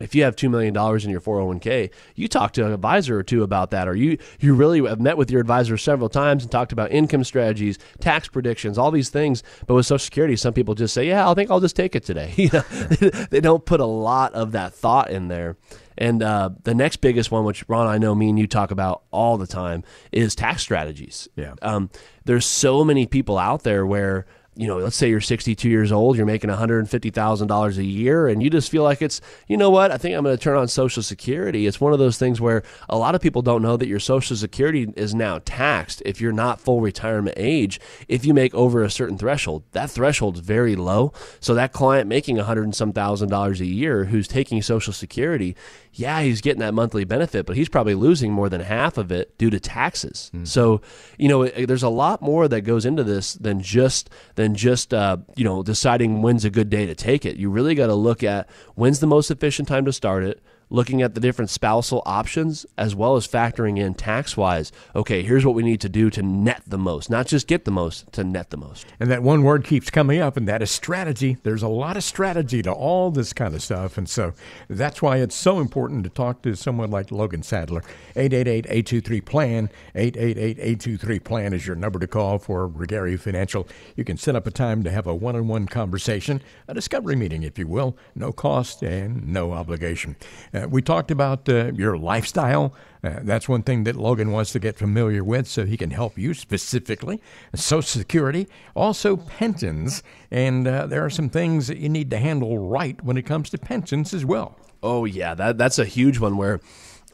Speaker 3: if you have two million dollars in your 401k, you talk to an advisor or two about that, or you you really have met with your advisor several times and talked about income strategies, tax predictions, all these things. But with Social Security, some people just say, "Yeah, I think I'll just take it today." <laughs> You know, <laughs> they don't put a lot of that thought in there. And uh, the next biggest one, which Ron, I know me and you talk about all the time, is tax strategies.
Speaker 2: Yeah.
Speaker 3: Um, there's so many people out there where you know, let's say you're 62 years old, you're making $150,000 a year, and you just feel like it's, you know what, I think I'm going to turn on Social Security. It's one of those things where a lot of people don't know that your Social Security is now taxed if you're not full retirement age. If you make over a certain threshold, that threshold is very low. So that client making a hundred and some thousand dollars a year who's taking Social Security, yeah, he's getting that monthly benefit, but he's probably losing more than half of it due to taxes. So, you know, there's a lot more that goes into this than just than just uh, you know deciding when's a good day to take it. You really got to look at when's the most efficient time to start it. Looking at the different spousal options as well as factoring in tax wise. Okay, here's what we need to do to net the most, not just get the most, to net the most.
Speaker 2: And that one word keeps coming up, and that is strategy. There's a lot of strategy to all this kind of stuff. And so that's why it's so important to talk to someone like Logan Sadler. 888 823 PLAN. 888 823 PLAN is your number to call for Ruggieri Financial. You can set up a time to have a one on one conversation, a discovery meeting, if you will. No cost and no obligation. Uh, we talked about uh, your lifestyle. Uh, that's one thing that Logan wants to get familiar with so he can help you specifically. Social Security, also pensions. And uh, there are some things that you need to handle right when it comes to pensions as well.
Speaker 3: Oh yeah, that that's a huge one where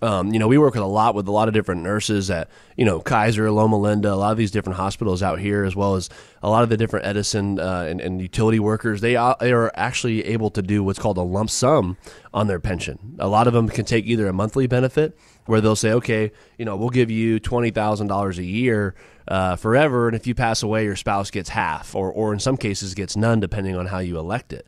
Speaker 3: Um, you know, we work with a lot with a lot of different nurses at, you know, Kaiser, Loma Linda, a lot of these different hospitals out here, as well as a lot of the different Edison uh, and, and, utility workers. They are, they are actually able to do what's called a lump sum on their pension. A lot of them can take either a monthly benefit where they'll say, okay, you know, we'll give you twenty thousand dollars a year uh, forever, and if you pass away, your spouse gets half, or or in some cases gets none, depending on how you elect it.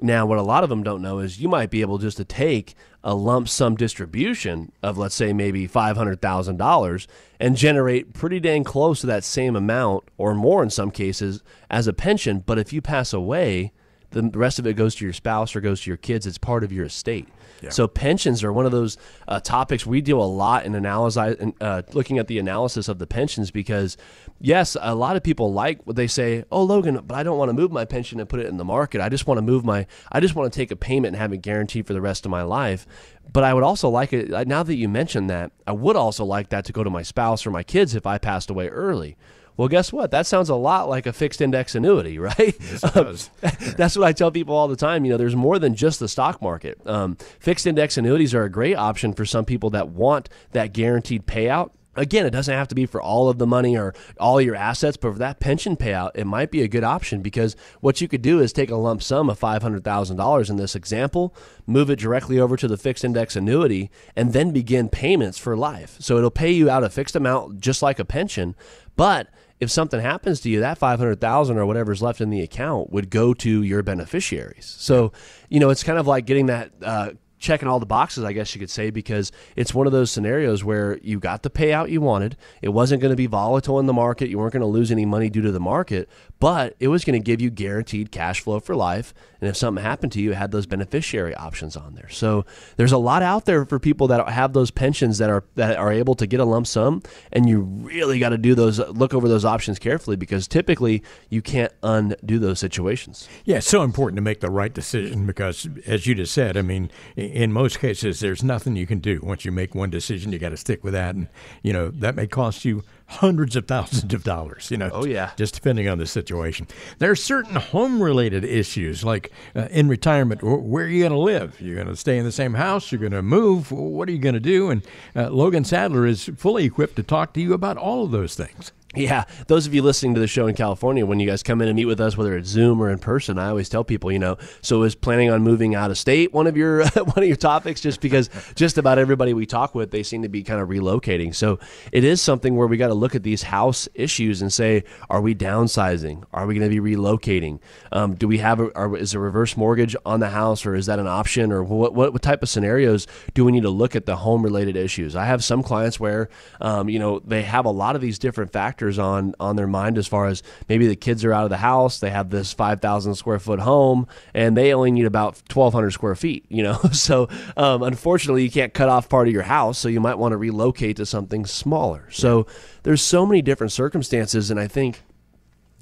Speaker 3: Now, what a lot of them don't know is you might be able just to take a lump sum distribution of, let's say, maybe $500,000 and generate pretty dang close to that same amount or more in some cases as a pension. But if you pass away, the rest of it goes to your spouse or goes to your kids. It's part of your estate. So pensions are one of those uh, topics we deal a lot in analyzing, uh, looking at the analysis of the pensions because, yes, a lot of people like what they say. Oh, Logan, but I don't want to move my pension and put it in the market. I just want to move my. I just want to take a payment and have it guaranteed for the rest of my life. But I would also like it. Now that you mentioned that, I would also like that to go to my spouse or my kids if I passed away early. Well, guess what? That sounds a lot like a fixed index annuity, <laughs> right?
Speaker 2: Yes, it does. <laughs>
Speaker 3: That's what I tell people all the time. You know, there's more than just the stock market. Um, fixed index annuities are a great option for some people that want that guaranteed payout again, it doesn't have to be for all of the money or all your assets, but for that pension payout, it might be a good option because what you could do is take a lump sum of $500,000 in this example, move it directly over to the fixed index annuity, and then begin payments for life. So it'll pay you out a fixed amount just like a pension, but if something happens to you, that 500,000 or whatever's left in the account would go to your beneficiaries. So, you know, it's kind of like getting that uh, checking all the boxes, I guess you could say, because it's one of those scenarios where you got the payout you wanted. It wasn't going to be volatile in the market. You weren't going to lose any money due to the market, but it was going to give you guaranteed cash flow for life. And if something happened to you, it had those beneficiary options on there. So there's a lot out there for people that have those pensions that are that are able to get a lump sum, and you really got to do those look over those options carefully because typically you can't undo those situations.
Speaker 2: Yeah, it's so important to make the right decision because, as you just said, I mean in most cases, there's nothing you can do. Once you make one decision, you got to stick with that, and you know that may cost you hundreds of thousands of dollars. You know,
Speaker 3: oh yeah,
Speaker 2: just depending on the situation. There are certain home-related issues, like uh, in retirement, where are you going to live? You're going to stay in the same house. You're going to move. What are you going to do? And uh, Logan Sadler is fully equipped to talk to you about all of those things.
Speaker 3: Yeah, those of you listening to the show in California, when you guys come in and meet with us, whether it's Zoom or in person, I always tell people, you know, so is planning on moving out of state one of your <laughs> one of your topics? Just because just about everybody we talk with, they seem to be kind of relocating. So it is something where we got to look at these house issues and say, are we downsizing? Are we going to be relocating? Um, do we have a, are, is a reverse mortgage on the house, or is that an option? Or what, what, what type of scenarios do we need to look at the home related issues? I have some clients where, um, you know, they have a lot of these different factors on on their mind as far as maybe the kids are out of the house, they have this five thousand square foot home, and they only need about twelve hundred square feet. You know, <laughs> so um, unfortunately, you can't cut off part of your house, so you might want to relocate to something smaller. So there's so many different circumstances, and I think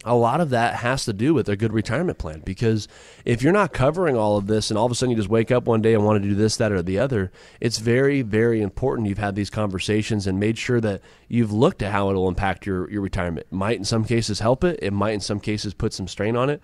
Speaker 3: a lot of that has to do with a good retirement plan because if you're not covering all of this and all of a sudden you just wake up one day and want to do this that or the other it's very very important you've had these conversations and made sure that you've looked at how it'll impact your, your retirement. Might in some cases help it it might in some cases put some strain on it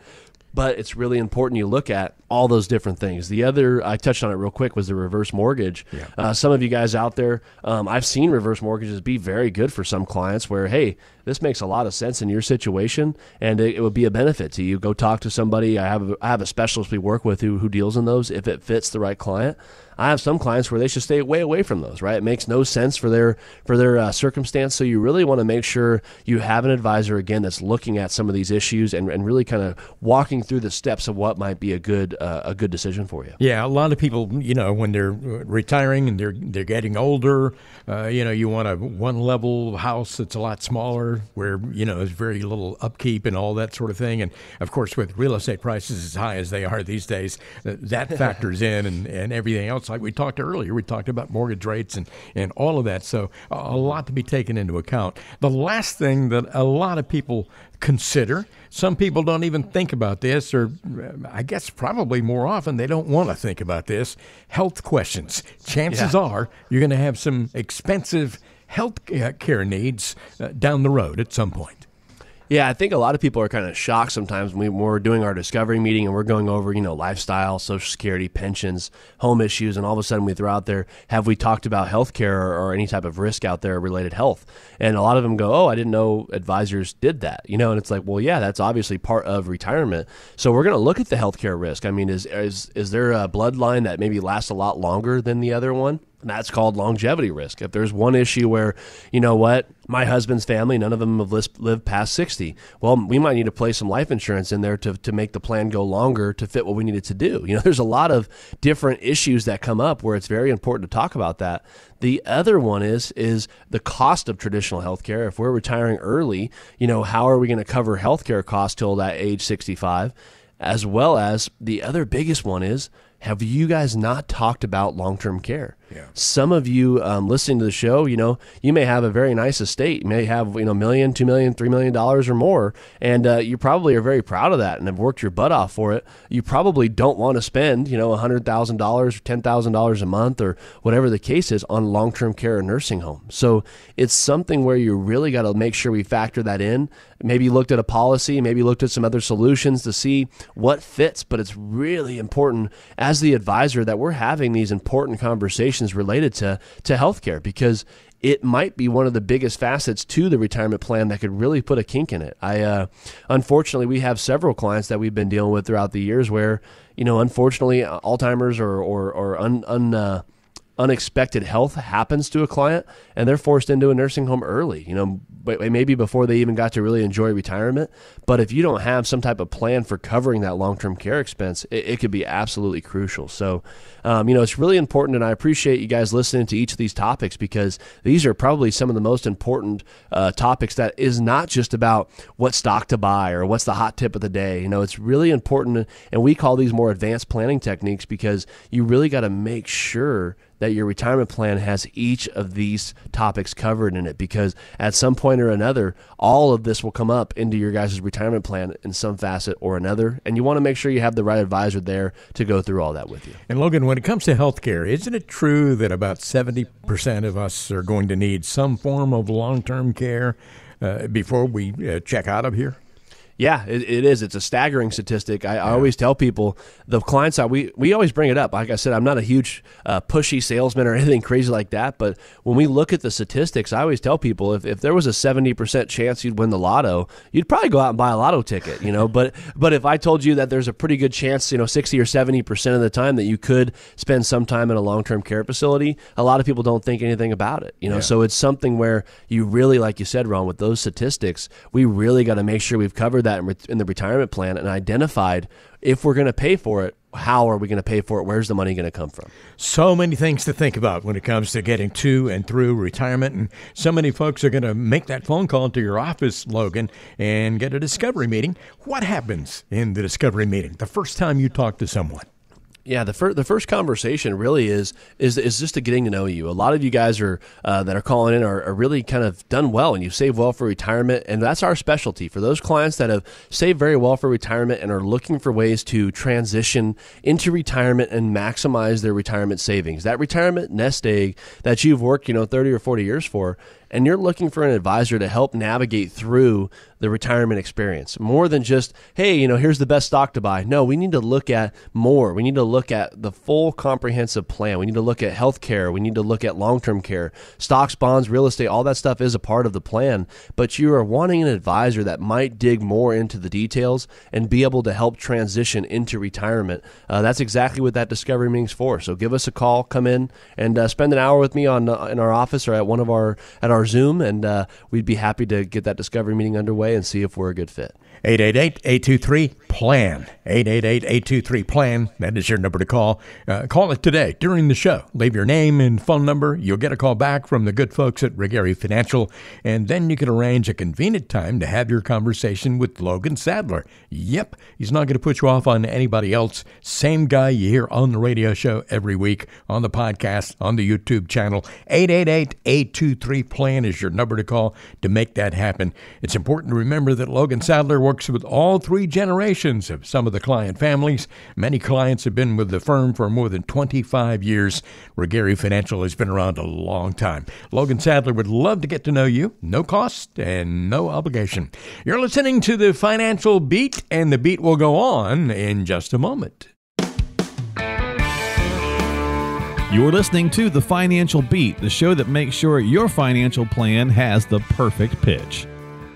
Speaker 3: but it's really important you look at all those different things. The other, I touched on it real quick, was the reverse mortgage. Yeah. Uh, some of you guys out there, um, I've seen reverse mortgages be very good for some clients where, hey, this makes a lot of sense in your situation and it, it would be a benefit to you. Go talk to somebody. I have, a, I have a specialist we work with who, who deals in those if it fits the right client. I have some clients where they should stay way away from those. Right, it makes no sense for their for their uh, circumstance. So you really want to make sure you have an advisor again that's looking at some of these issues and, and really kind of walking through the steps of what might be a good uh, a good decision for you.
Speaker 2: Yeah, a lot of people, you know, when they're retiring and they're they're getting older, uh, you know, you want a one level house that's a lot smaller where you know there's very little upkeep and all that sort of thing. And of course, with real estate prices as high as they are these days, that <laughs> factors in and, and everything else like we talked earlier. We talked about mortgage rates and, and all of that. So a lot to be taken into account. The last thing that a lot of people consider, some people don't even think about this, or I guess probably more often they don't want to think about this health questions. Chances yeah. are you're going to have some expensive health care needs uh, down the road at some point.
Speaker 3: Yeah, I think a lot of people are kind of shocked sometimes when we're doing our discovery meeting and we're going over, you know, lifestyle, social security, pensions, home issues, and all of a sudden we throw out there, have we talked about healthcare or, or any type of risk out there related health? And a lot of them go, oh, I didn't know advisors did that, you know, and it's like, well, yeah, that's obviously part of retirement. So we're going to look at the healthcare risk. I mean, is is is there a bloodline that maybe lasts a lot longer than the other one? And that's called longevity risk. If there's one issue where, you know what, my husband's family, none of them have lived past 60. Well, we might need to place some life insurance in there to, to make the plan go longer to fit what we needed to do. You know, <laughs> there's a lot of different issues that come up where it's very important to talk about that. The other one is is the cost of traditional healthcare. If we're retiring early, you know, how are we going to cover healthcare costs till that age 65? As well as the other biggest one is have you guys not talked about long term care? Some of you um, listening to the show, you know, you may have a very nice estate. You may have, you know, million, two million, three million dollars or more. And uh, you probably are very proud of that and have worked your butt off for it. You probably don't want to spend, you know, $100,000 or $10,000 a month or whatever the case is on long term care or nursing home. So it's something where you really got to make sure we factor that in. Maybe looked at a policy, maybe looked at some other solutions to see what fits, but it's really important as the advisor that we're having these important conversations related to, to healthcare because it might be one of the biggest facets to the retirement plan that could really put a kink in it. I uh, unfortunately we have several clients that we've been dealing with throughout the years where you know unfortunately Alzheimer's or or, or un, un uh, unexpected health happens to a client and they're forced into a nursing home early, you know, maybe before they even got to really enjoy retirement. But if you don't have some type of plan for covering that long term care expense, it, it, could be absolutely crucial. So, um, you know, it's really important. And I appreciate you guys listening to each of these topics because these are probably some of the most important uh, topics that is not just about what stock to buy or what's the hot tip of the day. You know, it's really important. And we call these more advanced planning techniques because you really got to make sure that your retirement plan has each of these topics covered in it because at some point or another, all of this will come up into your guys' retirement plan in some facet or another. And you want to make sure you have the right advisor there to go through all that with you.
Speaker 2: And Logan, when it comes to healthcare, isn't it true that about 70% of us are going to need some form of long term care uh, before we uh, check out of here?
Speaker 3: Yeah, it, it is. It's a staggering statistic. I, yeah. I, always tell people the client side. we we always bring it up. Like I said, I'm not a huge uh, pushy salesman or <laughs> anything crazy like that. But when we look at the statistics, I always tell people if, if there was a 70 percent chance you'd win the lotto, you'd probably go out and buy a lotto ticket. You know, but but if I told you that there's a pretty good chance, you know, 60 or 70 percent of the time that you could spend some time in a long term care facility, a lot of people don't think anything about it. You know, yeah. so it's something where you really, like you said, Ron, with those statistics, we really got to make sure we've covered that in, in the retirement plan and identified if we're going to pay for it, how are we going to pay for it? Where's the money going to come from?
Speaker 2: So many things to think about when it comes to getting to and through retirement. And so many folks are going to make that phone call to your office, Logan, and get a discovery meeting. What happens in the discovery meeting the first time you talk to someone?
Speaker 3: Yeah, the first the first conversation really is is is just a getting to know you. A lot of you guys are uh, that are calling in are, are, really kind of done well, and you've saved well for retirement, and that's our specialty for those clients that have saved very well for retirement and are looking for ways to transition into retirement and maximize their retirement savings. That retirement nest egg that you've worked, you know, thirty or forty years for, and you're looking for an advisor to help navigate through the retirement experience more than just, hey, you know, here's the best stock to buy. No, we need to look at more. We need to look at the full comprehensive plan. We need to look at health care. We need to look at long term care, stocks, bonds, real estate. All that stuff is a part of the plan. But you are wanting an advisor that might dig more into the details and be able to help transition into retirement. Uh, that's exactly what that discovery meeting's for. So give us a call, come in, and uh, spend an hour with me on uh, in our office or at one of our at our Zoom, and uh, we'd be happy to get that discovery meeting underway and see if we're a good fit.
Speaker 2: 888 823 PLAN. 888 823 PLAN. That is your number to call. Uh, call it today during the show. Leave your name and phone number. You'll get a call back from the good folks at Ruggieri Financial, and then you can arrange a convenient time to have your conversation with Logan Sadler. Yep, he's not going to put you off on anybody else. Same guy you hear on the radio show every week, on the podcast, on the YouTube channel. 888 823 PLAN is your number to call to make that happen. It's important to remember that Logan Sadler works with all three generations of some of the client families. Many clients have been with the firm for more than 25 years. Ruggieri Financial has been around a long time. Logan Sadler would love to get to know you. No cost and no obligation. You're listening to the Financial Beat, and the beat will go on in just a moment.
Speaker 5: You're listening to The Financial Beat, the show that makes sure your financial plan has the perfect pitch.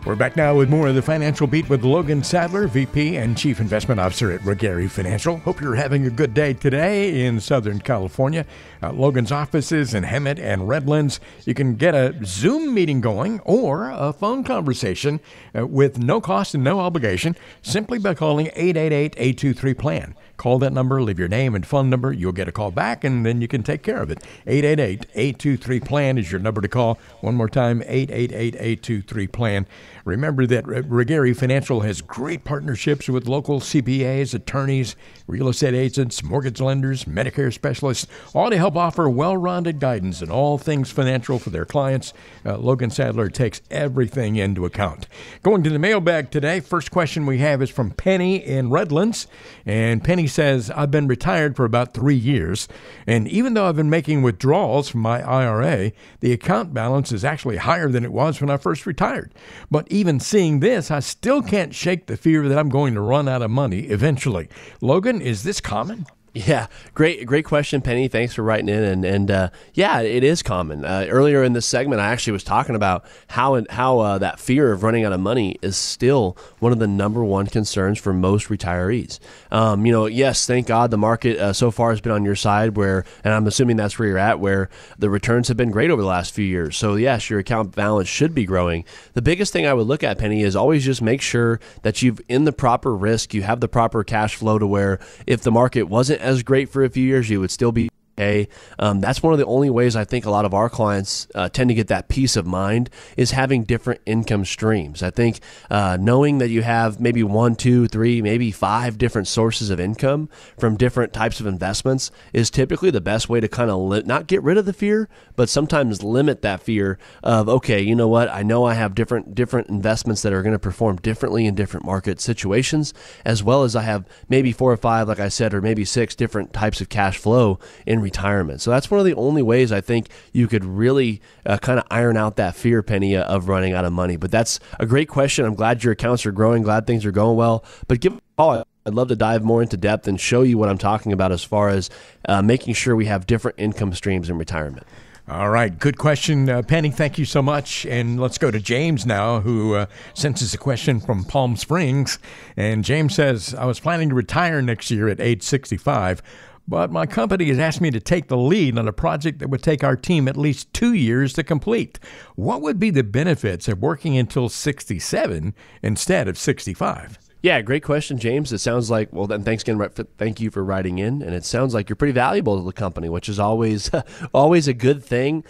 Speaker 2: We're back now with more of the Financial Beat with Logan Sadler, VP and Chief Investment Officer at Ruggieri Financial. Hope you're having a good day today in Southern California. Uh, Logan's offices in Hemet and Redlands. You can get a Zoom meeting going or a phone conversation uh, with no cost and no obligation simply by calling 888 823 PLAN. Call that number, leave your name and phone number. You'll get a call back, and then you can take care of it. 888 823 PLAN is your number to call. One more time 888 823 PLAN. Remember that Ruggieri Financial has great partnerships with local CPAs, attorneys, real estate agents, mortgage lenders, Medicare specialists, all to help offer well rounded guidance in all things financial for their clients. Uh, Logan Sadler takes everything into account. Going to the mailbag today, first question we have is from Penny in Redlands. And Penny says, I've been retired for about three years, and even though I've been making withdrawals from my IRA, the account balance is actually higher than it was when I first retired. But even seeing this, I still can't shake the fear that I'm going to run out of money eventually. Logan, is this common?
Speaker 3: Yeah, great, great question, Penny. Thanks for writing in, and and uh, yeah, it is common. Uh, earlier in this segment, I actually was talking about how and how uh, that fear of running out of money is still one of the number one concerns for most retirees. Um, you know, yes, thank God the market uh, so far has been on your side, where, and I'm assuming that's where you're at, where the returns have been great over the last few years. So yes, your account balance should be growing. The biggest thing I would look at, Penny, is always just make sure that you've in the proper risk, you have the proper cash flow to where if the market wasn't as great for a few years, you would still be okay. Um, that's one of the only ways I think a lot of our clients uh, tend to get that peace of mind is having different income streams. I think uh, knowing that you have maybe one, two, three, maybe five different sources of income from different types of investments is typically the best way to kind of li- not get rid of the fear, but sometimes limit that fear of okay, you know what? I know I have different different investments that are going to perform differently in different market situations, as well as I have maybe four or five, like I said, or maybe six different types of cash flow in retirement. So that's one of the only ways I think you could really uh, kind of iron out that fear, Penny, uh, of running out of money. But that's a great question. I'm glad your accounts are growing. Glad things are going well. But give oh, I'd love to dive more into depth and show you what I'm talking about as far as uh, making sure we have different income streams in retirement.
Speaker 2: All right, good question, uh, Penny. Thank you so much. And let's go to James now, who uh, sends us a question from Palm Springs. And James says, I was planning to retire next year at age 65 but my company has asked me to take the lead on a project that would take our team at least two years to complete. What would be the benefits of working until 67 instead of 65?
Speaker 3: Yeah, great question, James. It sounds like well. Then thanks again. Thank you for writing in, and it sounds like you're pretty valuable to the company, which is always <laughs> always a good thing.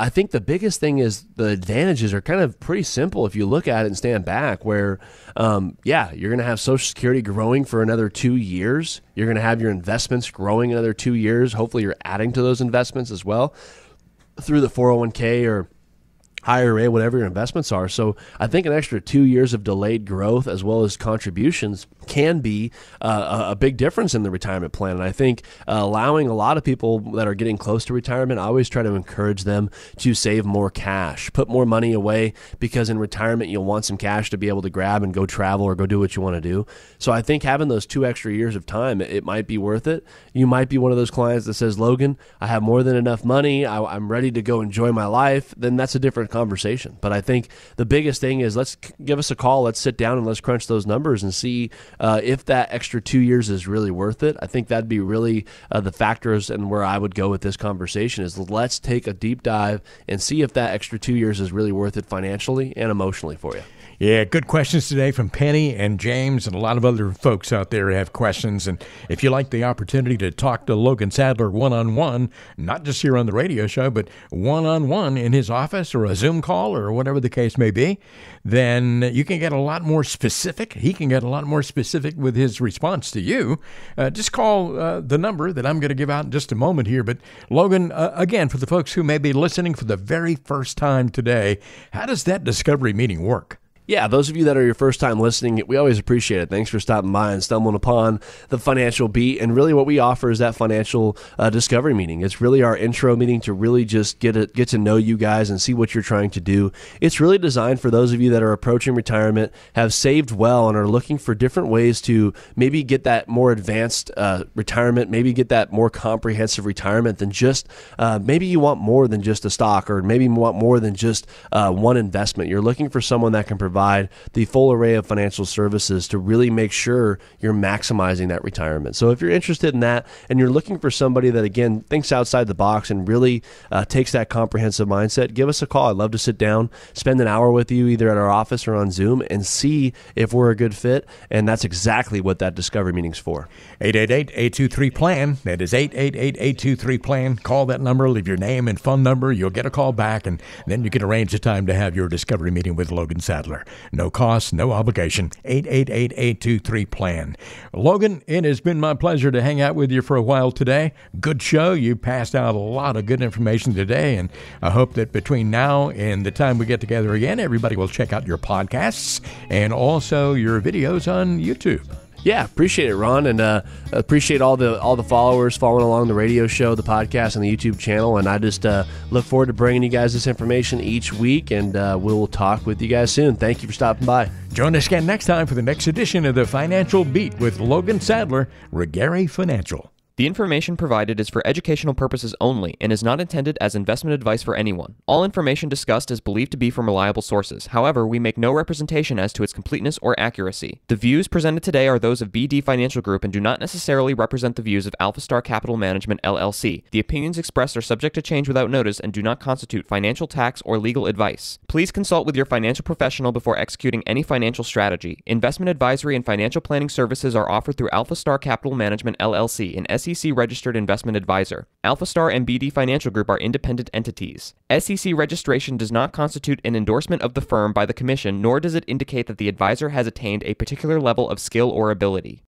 Speaker 3: I think the biggest thing is the advantages are kind of pretty simple if you look at it and stand back. Where, um, yeah, you're going to have Social Security growing for another two years. You're going to have your investments growing another two years. Hopefully, you're adding to those investments as well through the 401k or IRA, whatever your investments are. So I think an extra two years of delayed growth as well as contributions can be uh, a big difference in the retirement plan. And I think uh, allowing a lot of people that are getting close to retirement, I always try to encourage them to save more cash, put more money away, because in retirement, you'll want some cash to be able to grab and go travel or go do what you want to do. So I think having those two extra years of time, it might be worth it. You might be one of those clients that says, Logan, I have more than enough money. I, am ready to go enjoy my life. Then that's a different conversation. But I think the biggest thing is let's give us a call. Let's sit down and let's crunch those numbers and see uh, if that extra two years is really worth it. I think that'd be really uh, the factors and where I would go with this conversation is let's take a deep dive and see if that extra two years is really worth it financially and emotionally for you.
Speaker 2: Yeah, good questions today from Penny and James and a lot of other folks out there have questions. And if you like the opportunity to talk to Logan Sadler one on one, not just here on the radio show, but one on one in his office or a Zoom call or whatever the case may be, then you can get a lot more specific. He can get a lot more specific with his response to you. Uh, just call uh, the number that I'm going to give out in just a moment here. But Logan, uh, again, for the folks who may be listening for the very first time today, how does that discovery meeting work?
Speaker 3: Yeah, those of you that are your first time listening, we always appreciate it. Thanks for stopping by and stumbling upon the financial beat. And really, what we offer is that financial uh, discovery meeting. It's really our intro meeting to really just get it, get to know you guys and see what you're trying to do. It's really designed for those of you that are approaching retirement, have saved well, and are looking for different ways to maybe get that more advanced uh, retirement, maybe get that more comprehensive retirement than just uh, maybe you want more than just a stock, or maybe you want more than just uh, one investment. You're looking for someone that can provide provide the full array of financial services to really make sure you're maximizing that retirement. So if you're interested in that and you're looking for somebody that, again, thinks outside the box and really uh, takes that comprehensive mindset, give us a call. I'd love to sit down, spend an hour with you either at our office or on Zoom and see if we're a good fit. And that's exactly what that discovery meeting's for.
Speaker 2: 888-823-PLAN. That is 888-823-PLAN. Call that number, leave your name and phone number. You'll get a call back, and then you can arrange a time to have your discovery meeting with Logan Sadler. No cost, no obligation. 888-823-PLAN. Logan, it has been my pleasure to hang out with you for a while today. Good show. You passed out a lot of good information today, and I hope that between now and the time we get together again, everybody will check out your podcasts and also your videos on YouTube.
Speaker 3: Yeah, appreciate it, Ron, and uh, appreciate all the all the followers following along the radio show, the podcast, and the YouTube channel. And I just uh, look forward to bringing you guys this information each week, and uh, we'll talk with you guys soon. Thank you for stopping by.
Speaker 2: Join us again next time for the next edition of the Financial Beat with Logan Sadler, Ruggieri Financial.
Speaker 6: The information provided is for educational purposes only and is not intended as investment advice for anyone. All information discussed is believed to be from reliable sources. However, we make no representation as to its completeness or accuracy. The views presented today are those of BD Financial Group and do not necessarily represent the views of AlphaStar Capital Management LLC. The opinions expressed are subject to change without notice and do not constitute financial tax or legal advice. Please consult with your financial professional before executing any financial strategy. Investment advisory and financial planning services are offered through AlphaStar Capital Management LLC, an SEC SEC registered investment advisor. AlphaStar and BD Financial Group are independent entities. SEC registration does not constitute an endorsement of the firm by the Commission, nor does it indicate that the advisor has attained a particular level of skill or ability.